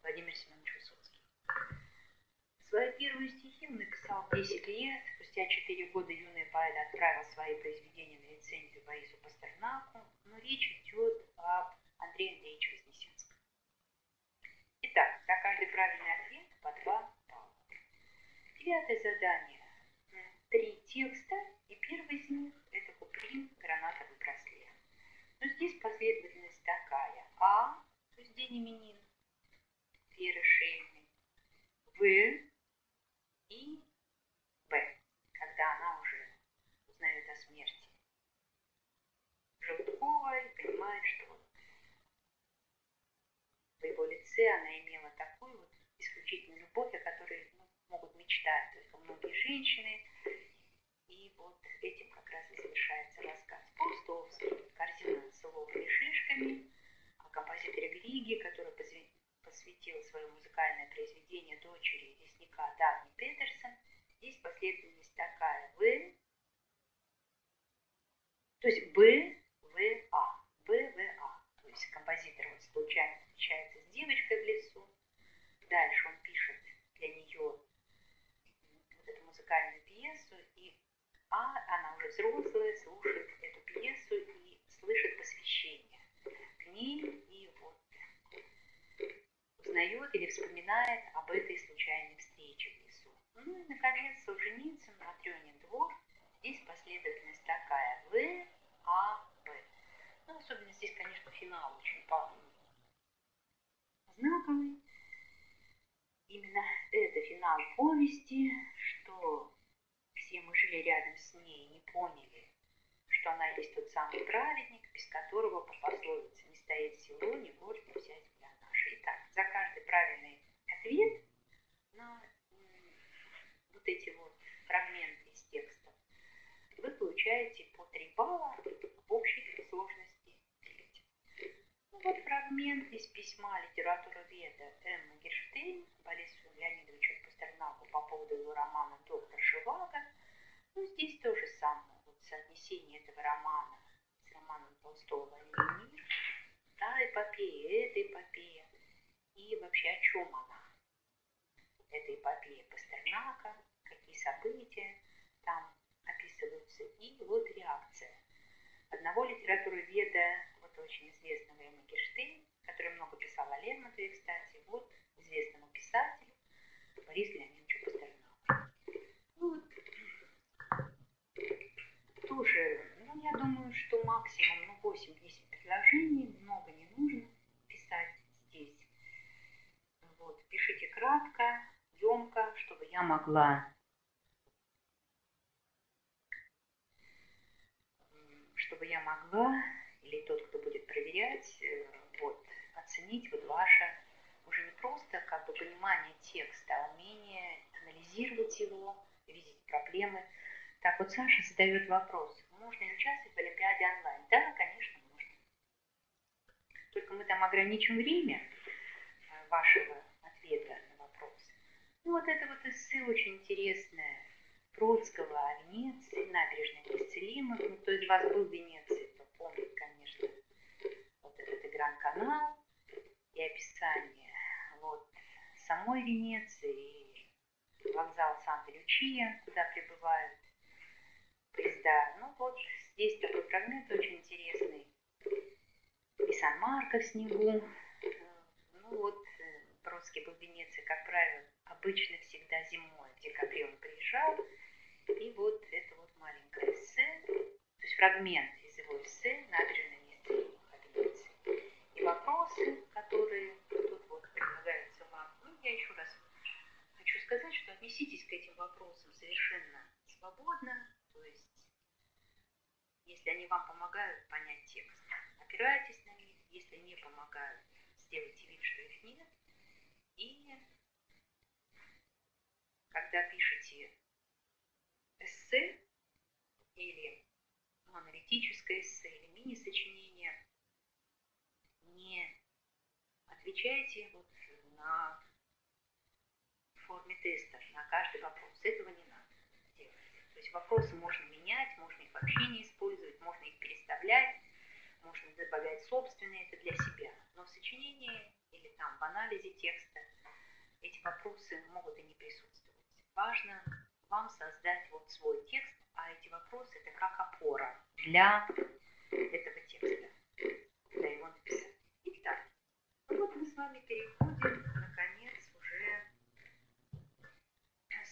Владимир Семенович Высоцкий. Свои первые стихи написал 10 лет. Спустя 4 года юный поэт отправил свои произведения на рецензию Борису Пастернаку, но речь идет об Андрея Андреевича Вознесенском. Итак, за каждый правильный ответ по два балла. Девятое задание. Три текста, и первый из них – это куприн гранатовый браслет. Но здесь последовательность такая. А, то есть день именин, ті решения в и б, когда она уже узнает о смерти Желткова понимает, что вот в его лице она имела такую вот исключительную любовь, о которой ну, могут мечтать только многие женщины. И вот этим как раз и завершается рассказ Пустовский, корзина с ловыми шишками, о композиторе Григе, который посвятил свое музыкальное произведение дочери лесника Дагни Петерсон. Здесь последовательность такая. В, то есть Б, В, А, Б, В, А. То есть композитор вот случайно встречается с девочкой в лесу. Дальше он пишет для нее вот эту музыкальную пьесу, и А, она уже взрослая, слушает эту пьесу и слышит посвящение к ней, узнает или вспоминает об этой случайной встрече в лесу. Ну и, наконец, Солженицын, Матрёнин двор. Здесь последовательность такая. В, А, Б. Ну, особенно здесь, конечно, финал очень знаковый. Именно это финал повести, что все мы жили рядом с ней и не поняли, что она есть тот самый праведник, без которого по пословице не стоит село, не взять Итак, за каждый правильный ответ на вот эти вот фрагменты из текста вы получаете по 3 балла в общей сложности Ну, вот фрагмент из письма литературоведа Эммы Герштейн Борису Леонидовичу Пастернаку по поводу его романа «Доктор Живаго». Ну, здесь то же самое. Вот соотнесение этого романа с романом Толстого «Войны мир», та эпопея, эта эпопея. И вообще о чем она? Эта эпопея Пастернака, какие события там описываются, и вот реакция одного литературоведа, вот очень известного Эмма Герштейн, который много писал о Лермонтове, кстати, вот известному писателю Борису Леонидовичу Пастернаку. Ну, вот, тоже, ну, я думаю, что максимум ну, 8-10 предложений, много не нужно писать здесь. Вот, пишите кратко, емко, чтобы я могла чтобы я могла, или тот, кто будет проверять, э, вот, оценить вот ваше уже не просто как бы понимание текста, а умение анализировать его, видеть проблемы. Так вот Саша задает вопрос, можно ли участвовать в Олимпиаде онлайн? Да, конечно, можно. Только мы там ограничим время э, вашего ответа на вопрос. Ну вот это вот эссе очень интересное Троцкого о Венеции, набережной неисцелимых. Ну, кто из вас был в Венеции, то помнит, конечно, вот этот Игран-канал и описание вот самой Венеции, и вокзал Санта-Лючия, куда прибывают поезда. Ну вот здесь такой фрагмент очень интересный. И Сан-Марко в снегу. Ну вот Троцкий был в Венеции, как правило, обычно всегда зимой. В декабре он приезжал, и вот это вот маленькое эссе, то есть фрагмент из его эссе «Набережная неистребимых Венеции». И вопросы, которые тут вот предлагаются вам. Ну, я еще раз хочу сказать, что отнеситесь к этим вопросам совершенно свободно, то есть если они вам помогают понять текст, опирайтесь на них, если не помогают, сделайте вид, что их нет. И когда пишете эссе или аналитическое эссе или мини-сочинение, не отвечайте вот на форме теста на каждый вопрос. Этого не надо делать. То есть вопросы можно менять, можно их вообще не использовать, можно их переставлять, можно добавлять собственные, это для себя. Но в сочинении или там в анализе текста эти вопросы могут и не присутствовать. Важно вам создать вот свой текст, а эти вопросы это как опора для этого текста, для его написания. Итак, вот мы с вами переходим, наконец, уже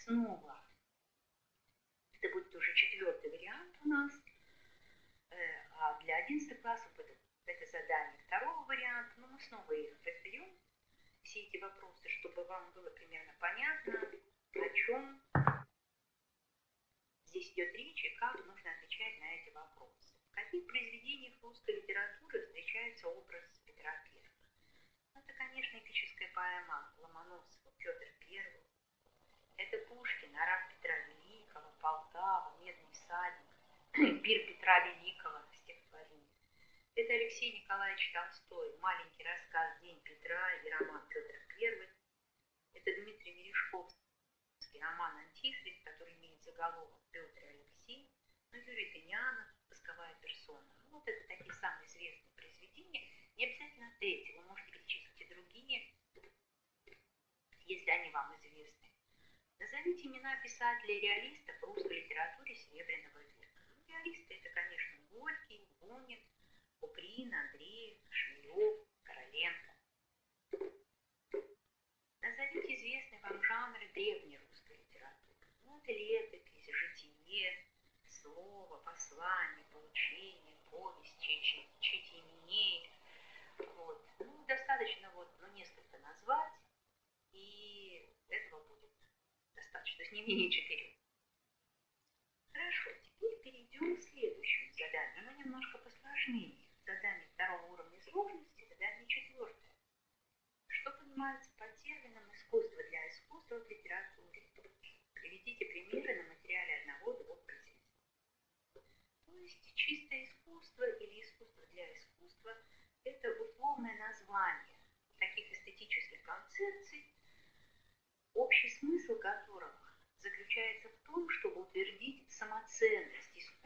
снова. Это будет уже четвертый вариант у нас. Э, а для 11 классов задание второго варианта, но мы снова их разберем, все эти вопросы, чтобы вам было примерно понятно, о чем здесь идет речь и как нужно отвечать на эти вопросы. В каких произведениях русской литературы встречается образ Петра Первого? Ну, это, конечно, эпическая поэма Ломоносова Петр I. Это Пушкин, Араб Петра Великого, Полтава, Медный всадник, Пир Петра Великого. Это Алексей Николаевич Толстой, маленький рассказ «День Петра» и роман Петр I. Это Дмитрий Мережковский, роман «Антихрист», который имеет заголовок Петр и Алексей, ну, Юрий Тынянов, восковая персона. Ну, вот это такие самые известные произведения. Не обязательно эти, вы можете перечислить и другие, если они вам известны. Назовите имена писателей-реалистов русской литературе Серебряного века. Ну, реалисты это, конечно, Горький, Бунин, Куприн, Андреев, Шмелев, Короленко. Назовите известные вам жанры древней русской литературы. Ну, это летопись, житие, слово, послание, поучение, повесть, чтение. Вот. Ну, достаточно вот, ну, несколько назвать, и этого будет достаточно, то есть не менее четырех. Хорошо, теперь перейдем к следующему заданию, оно немножко посложнее. Второго уровня сложности, задание четвертое. Что понимается под термином искусство для искусства в литературе? Приведите примеры на материале одного-двух произведений. То есть чистое искусство или искусство для искусства – это условное название таких эстетических концепций, общий смысл которых заключается в том, чтобы утвердить самоценность искусства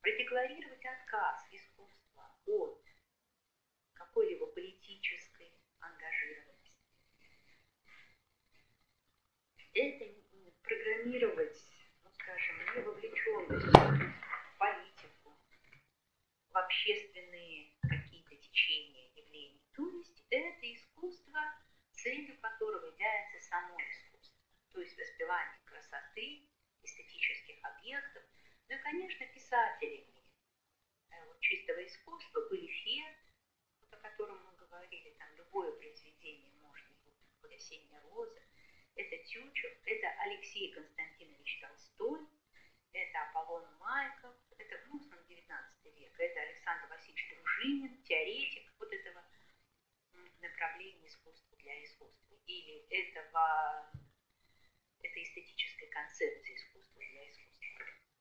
продекларировать отказ искусства от какой-либо политической ангажированности. Это программировать, ну, скажем, не вовлеченность в политику, в общественные какие-то течения, явления. То есть это искусство целью которого является само искусство, то есть воспевание красоты, эстетических объектов, ну и, конечно, писателями э, чистого искусства были Фе, о котором мы говорили, там любое произведение может быть, вот «Осенняя роза», это Тючев, это Алексей Константинович Толстой, это Аполлон Майков, это, ну, в основном, 19 век, это Александр Васильевич Дружинин, теоретик вот этого направления искусства для искусства. Или этого, этой эстетической концепции искусства.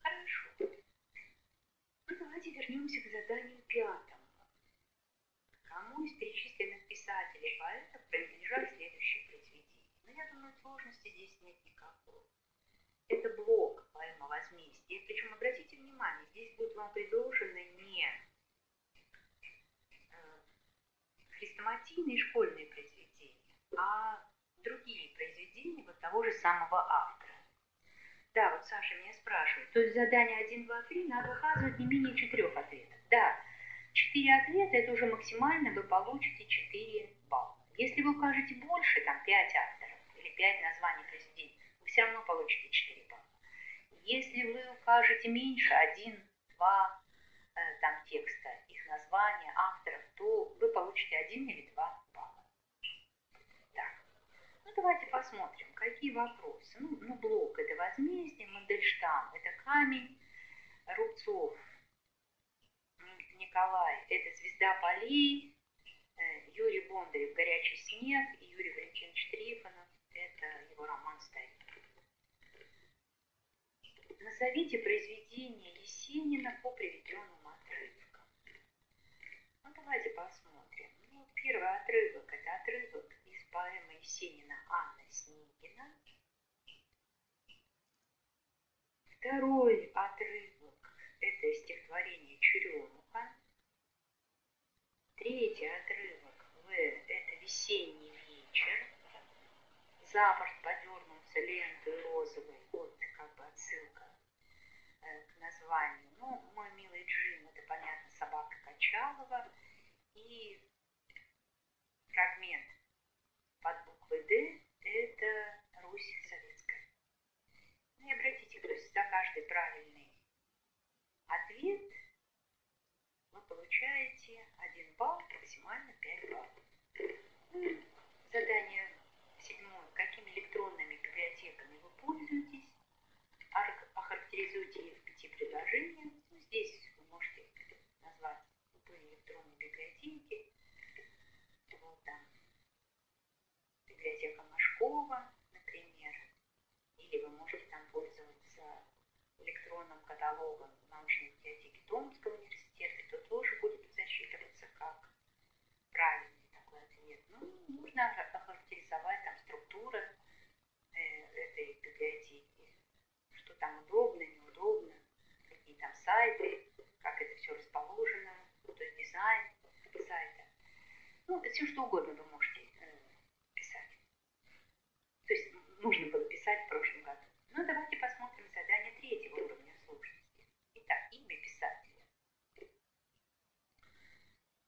Хорошо. Ну, давайте вернемся к заданию пятому. Кому из перечисленных писателей и поэтов принадлежат следующие произведения? Но ну, я думаю, сложности здесь нет никакой. Это блок поэма «Возмездие». Причем, обратите внимание, здесь будет вам предложено не э, хрестоматийные школьные произведения, а другие произведения вот того же самого автора. Да, вот Саша меня спрашивает, то есть задание 1, 2, 3 надо указывать не менее четырех ответов. Да, четыре ответа это уже максимально вы получите 4 балла. Если вы укажете больше, там 5 авторов или 5 названий произведений, вы все равно получите 4 балла. Если вы укажете меньше, 1, 2 э, там текста, их названия, авторов, то вы получите 1 или 2 ну, давайте посмотрим, какие вопросы. Ну, ну блок – это возмездие, Мандельштам – это камень, Рубцов, Николай – это звезда полей, э, Юрий Бондарев «Горячий снег» и Юрий Валентинович Трифонов – это его роман «Старик». Назовите произведение Есенина по приведенным отрывкам. Ну, давайте посмотрим. Ну, первый отрывок – это отрывок поэма Есенина «Анна Снегина». Второй отрывок – это стихотворение Черемуха. Третий отрывок – В – это «Весенний вечер». За борт подернулся лентой розовой, вот как бы отсылка э, к названию. Ну, мой милый Джим, это, понятно, собака Качалова. И фрагмент под буквой «Д» – это Русь советская. Ну и обратите, то есть за каждый правильный ответ вы получаете 1 балл, максимально 5 баллов. Задание седьмое. Какими электронными библиотеками вы пользуетесь? Охарактеризуйте их в пяти предложениях. Ну, здесь вы можете назвать любые электронные библиотеки. Вот там библиотека Машкова, например, или вы можете там пользоваться электронным каталогом научной библиотеки Томского университета, то тоже будет засчитываться как правильный такой ответ. Ну, нужно охарактеризовать там структуры э, этой библиотеки, что там удобно, неудобно, какие там сайты, как это все расположено, то есть дизайн сайта. Ну, все что угодно вы можете. То есть нужно было писать в прошлом году. Ну, давайте посмотрим задание третьего уровня сложности. Итак, имя писателя.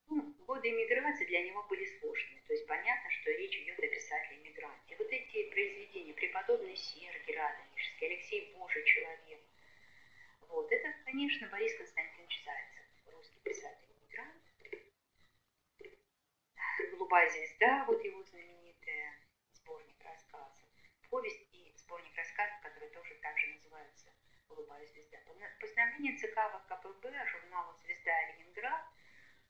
Ну, годы иммиграции для него были сложными. То есть понятно, что речь идет о писателе-иммигранте. Вот эти произведения, преподобный Сергий Радонежский, Алексей Божий человек. Вот, это, конечно, Борис Константинович Зайцев, русский писатель-иммигрант. «Голубая звезда», вот его знаменитая. Повесть и сборник рассказов, которые тоже также называются «Голубая звезда». Постановление ЦК ВКПБ журнала «Звезда Ленинград»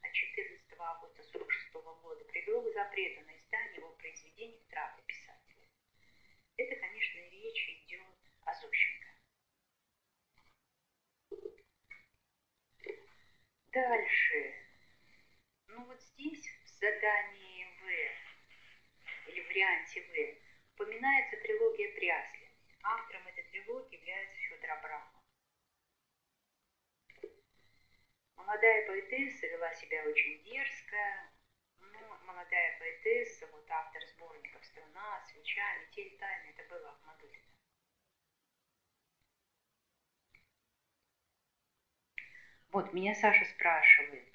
от 14 августа 1946 года привело к запрету на издание его произведений в писателя. Это, конечно, речь идет о Зощенко. Дальше. Ну вот здесь в задании В или варианте В упоминается трилогия Пряслин. Автором этой трилогии является Федор Абрамов. Молодая поэтесса вела себя очень дерзко. Ну, молодая поэтесса, вот автор сборников «Струна», «Свеча», «Метель тайны» это было Ахмадулина. Вот, меня Саша спрашивает.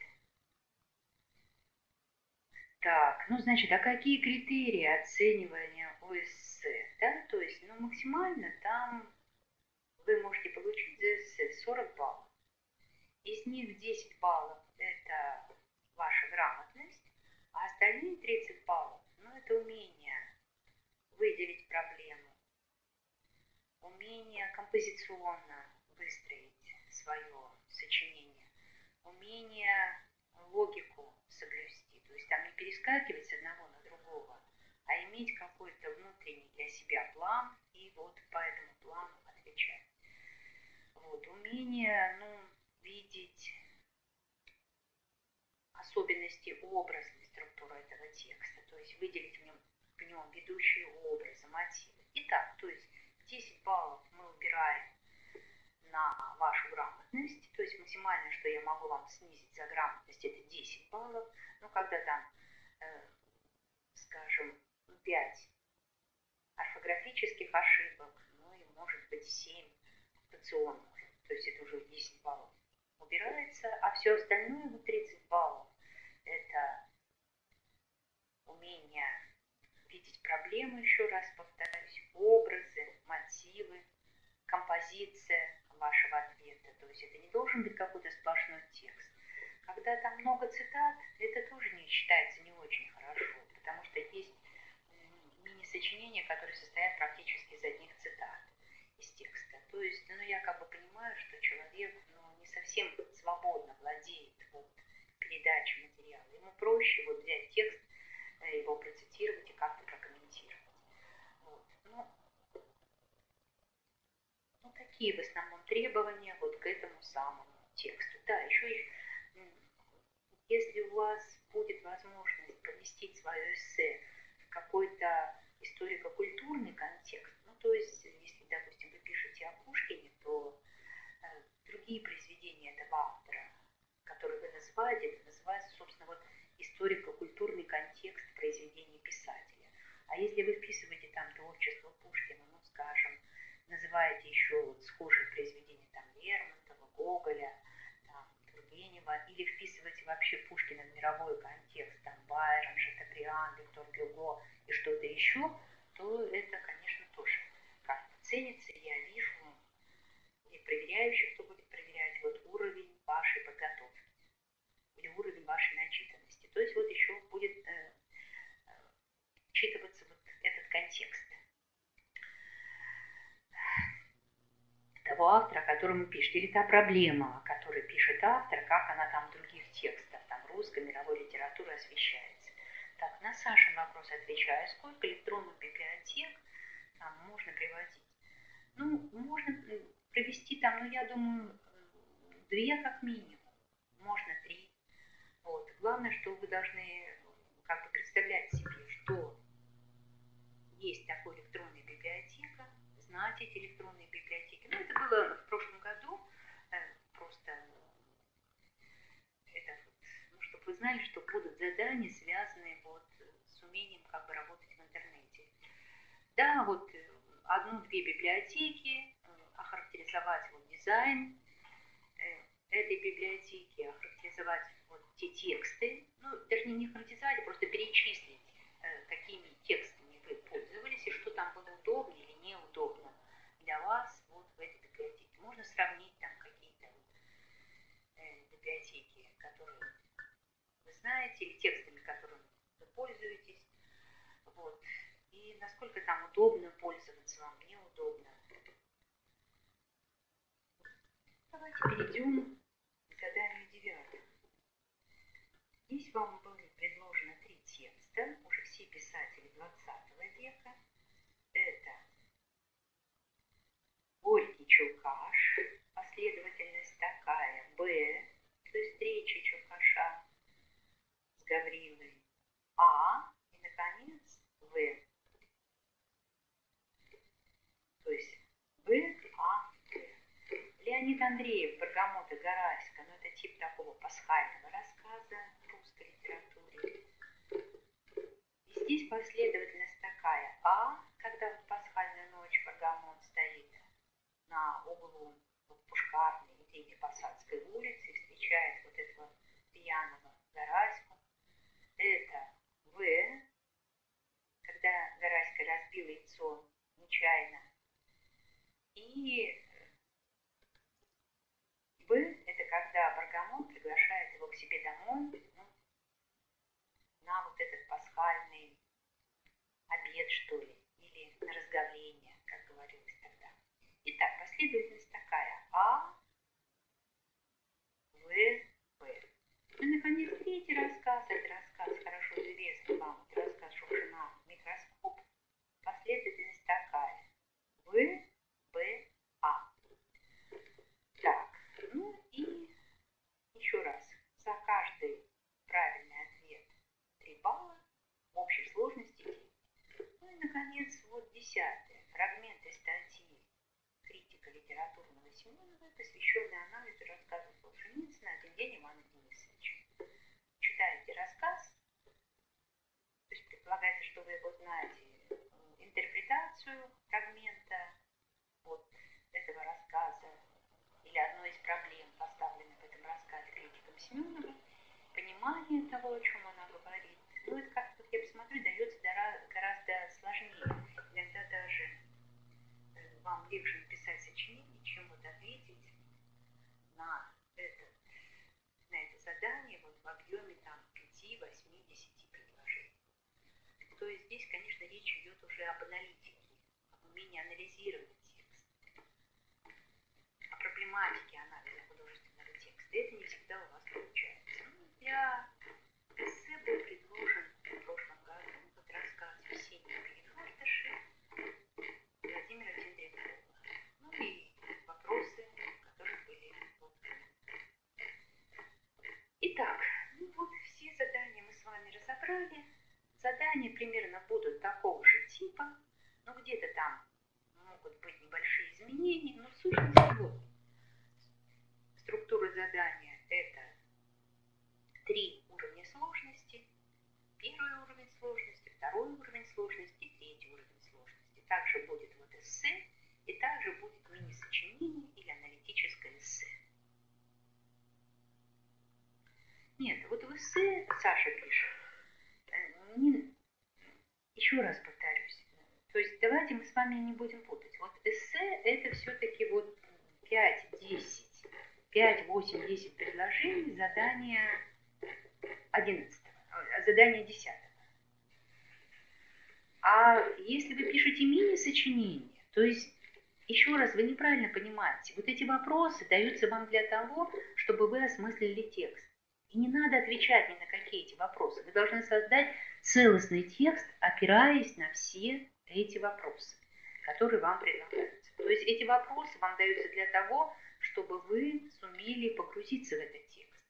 Так, ну, значит, а какие критерии оценивания ОСС? Да, то есть, ну, максимально там вы можете получить за эссе 40 баллов. Из них 10 баллов – это ваша грамотность, а остальные 30 баллов – ну, это умение выделить проблему, умение композиционно выстроить свое сочинение, умение логику соблюсти, есть там не перескакивать с одного на другого, а иметь какой-то внутренний для себя план и вот по этому плану отвечать. Вот, умение, ну, видеть особенности образной структуры этого текста, то есть выделить в нем, в нем ведущие образы, мотивы. Итак, то есть 10 баллов мы убираем на вашу грамотность, то есть максимально, что я могу вам снизить за грамотность, это 10 баллов, но когда там, э, скажем, 5 орфографических ошибок, ну и может быть 7 пунктуационных, то есть это уже 10 баллов убирается, а все остальное, вот 30 баллов, это умение видеть проблемы, еще раз повторюсь, образы, мотивы, композиция вашего ответа. То есть это не должен быть какой-то сплошной текст. Когда там много цитат, это тоже не считается не очень хорошо, потому что есть мини-сочинения, которые состоят практически из одних цитат из текста. То есть, ну, я как бы понимаю, что человек, ну, совсем свободно владеет вот, передачей материала, ему проще вот взять текст, э, его процитировать и как-то прокомментировать. Вот. Ну, ну, такие в основном требования вот к этому самому тексту. Да, еще и если у вас будет возможность поместить свое эссе в какой-то историко-культурный контекст, ну, то есть, если, допустим, вы пишете о Пушкине, то э, другие произведения этого автора, которые вы назвали, это называется, собственно, вот историко-культурный контекст произведения писателя. А если вы вписываете там творчество Пушкина, ну, скажем, называете еще вот схожие произведения там Лермонтова, Гоголя, там, Тургенева, или вписываете вообще Пушкина в мировой контекст, там Байрон, Шатабриан, Виктор Гюго и что-то еще, то это, конечно, тоже как ценится, я вижу, и проверяющих, кто будет проверять вот уровень вашей подготовки или уровень вашей начитанности. То есть вот еще будет э, э, учитываться вот этот контекст того автора, о пишете, или та проблема, о которой пишет автор, как она там в других текстах, там русской, мировой литературы освещается. Так, на Сашин вопрос отвечаю. Сколько электронных библиотек там можно приводить? Ну, можно провести там, ну, я думаю, две как минимум, можно три. Вот. Главное, что вы должны как бы представлять себе, что есть такая электронная библиотека, знать эти электронные библиотеки. Ну, это было в прошлом году, э, просто это ну, чтобы вы знали, что будут задания, связанные вот с умением как бы работать в интернете. Да, вот э, одну-две библиотеки, э, охарактеризовать вот дизайн этой библиотеки, охарактеризовать вот те тексты, ну, даже не охарактеризовать, а просто перечислить, какими текстами вы пользовались и что там было неудобно для вас вот в этой библиотеке. Можно сравнить там какие-то э, библиотеки, которые вы знаете, или текстами, которыми вы пользуетесь. Вот. И насколько там удобно пользоваться вам, неудобно. Давайте перейдем к заданию девятому. Здесь вам были предложены три текста, уже все писатели 20 века. Это Горький Чулкаш, последовательность такая, Б, то есть встреча Чулкаша с Гаврилой, А, и, наконец, В. То есть В, А, В. Леонид Андреев, Баргамота, Гараська, ну это тип такого пасхального рассказа в русской литературе. И здесь последовательность такая, А, когда в пасхальную ночь Баргамот стоит на углу Пушкарной и Третьей Посадской улицы встречает вот этого пьяного Гараську. Это В, когда Гараська разбила яйцо нечаянно. И В – это когда Баргамон приглашает его к себе домой ну, на вот этот пасхальный обед, что ли, или на разговление, как говорилось тогда. Итак, последовательность такая. А, В, П. И, наконец, третий рассказ. Это рассказ, хорошо известный вам. Это рассказ Шукшина «Микроскоп». Последовательность такая. В, П, А. Так, ну и еще раз. За каждый правильный ответ 3 балла. В общей сложности 9. Ну и, наконец, вот десятое. Фрагменты статьи литературного Семенова, посвященный анализу рассказов Солженицына «Один день Ивана Денисовича». Читаете рассказ, то есть предполагается, что вы его знаете, интерпретацию фрагмента вот этого рассказа или одной из проблем, поставленных в этом рассказе критиком Семенова, понимание того, о чем она говорит. Ну, это как-то, я посмотрю, дается гораздо сложнее. Вам легче написать сочинение, чем вот ответить на, этот, на это задание вот в объеме там 5, 8, 10 предложений. То есть здесь, конечно, речь идет уже об аналитике, об умении анализировать текст, о проблематике анализа художественного текста. Это не всегда у вас получается. Ну, для эссе был предложен в прошлом году вот рассказ Ксении Перехартыши Владимира Тендрякова. Ну и вопросы, которые были поданы. Итак, ну вот все задания мы с разобрали. Задания примерно будут такого же типа, но где-то там могут быть небольшие изменения, но в сущности вот структура задания это три уровня сложности. Первый уровень сложности, второй уровень сложности третий уровень сложности. Также будет вот эссе и также будет мини-сочинение или аналитическое эссе. Нет, вот в эссе Саша пишет. Не, еще раз повторюсь. То есть давайте мы с вами не будем путать. Вот эссе это все-таки вот 5, 10, 5, 8, 10 предложений, задание 11, э, задание 10. А если вы пишете мини-сочинение, то есть, еще раз, вы неправильно понимаете, вот эти вопросы даются вам для того, чтобы вы осмыслили текст. И не надо отвечать ни на какие эти вопросы. Вы должны создать целостный текст, опираясь на все эти вопросы, которые вам предлагаются. То есть эти вопросы вам даются для того, чтобы вы сумели погрузиться в этот текст,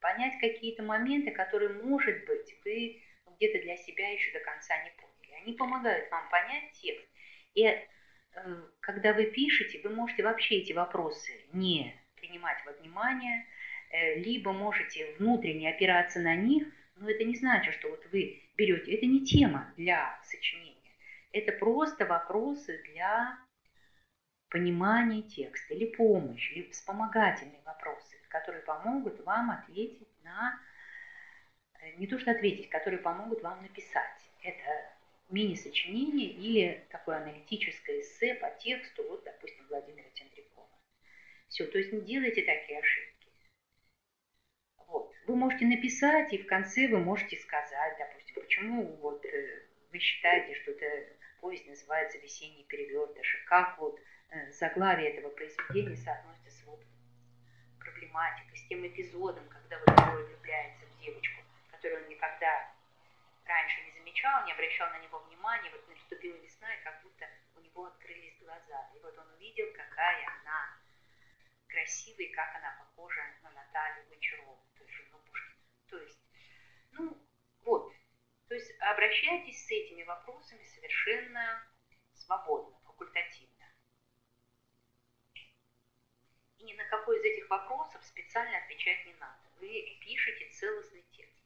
понять какие-то моменты, которые, может быть, вы где-то для себя еще до конца не поняли. Они помогают вам понять текст. И э, когда вы пишете, вы можете вообще эти вопросы не принимать во внимание, э, либо можете внутренне опираться на них, но это не значит, что вот вы берете, это не тема для сочинения, это просто вопросы для понимания текста или помощь, или вспомогательные вопросы, которые помогут вам ответить на, э, не то что ответить, которые помогут вам написать. Это мини-сочинение или такое аналитическое эссе по тексту, вот, допустим, Владимира Тендрякова. Все, то есть не делайте такие ошибки. Вот. Вы можете написать, и в конце вы можете сказать, допустим, почему вот э, вы считаете, что это повесть называется «Весенний перевертыш», и как вот э, заглавие этого произведения соотносится с вот проблематикой, с тем эпизодом, когда вот герой влюбляется в девочку, которую он никогда раньше не замечал, не обращал на него внимания, вот наступила весна, и как будто у него открылись глаза. И вот он увидел, какая она красивая, и как она похожа на Наталью Гончарову, то есть жену Пушкина. То есть, ну, вот. То есть обращайтесь с этими вопросами совершенно свободно, факультативно. И ни на какой из этих вопросов специально отвечать не надо. Вы пишете целостный текст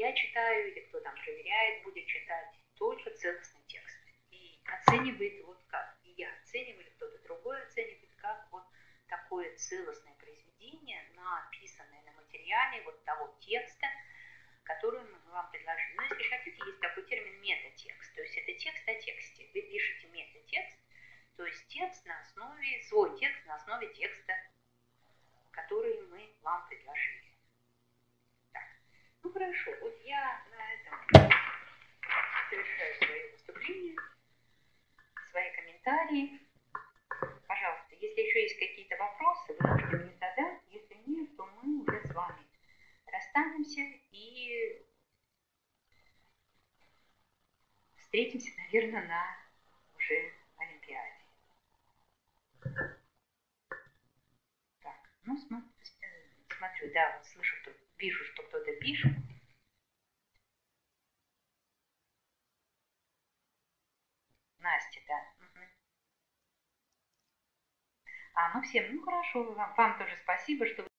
я читаю, или кто там проверяет, будет читать только целостный текст. И оценивает вот как. И я оцениваю, или кто-то другой оценивает, как вот такое целостное произведение, написанное на материале вот того текста, который мы вам предложили. Но если хотите, есть такой термин метатекст. То есть это текст о тексте. Вы пишете метатекст, то есть текст на основе, свой текст на основе текста, который мы вам предложили. Ну хорошо, вот я на этом завершаю свое выступление, свои комментарии. Пожалуйста, если еще есть какие-то вопросы, вы можете мне задать. Если нет, то мы уже с вами расстанемся и встретимся, наверное, на уже Олимпиаде. Так, ну смотрю, да, вот слышу, тут вижу, что кто-то пишет. Настя, да. А, ну всем, ну хорошо, вам, вам тоже спасибо, что вы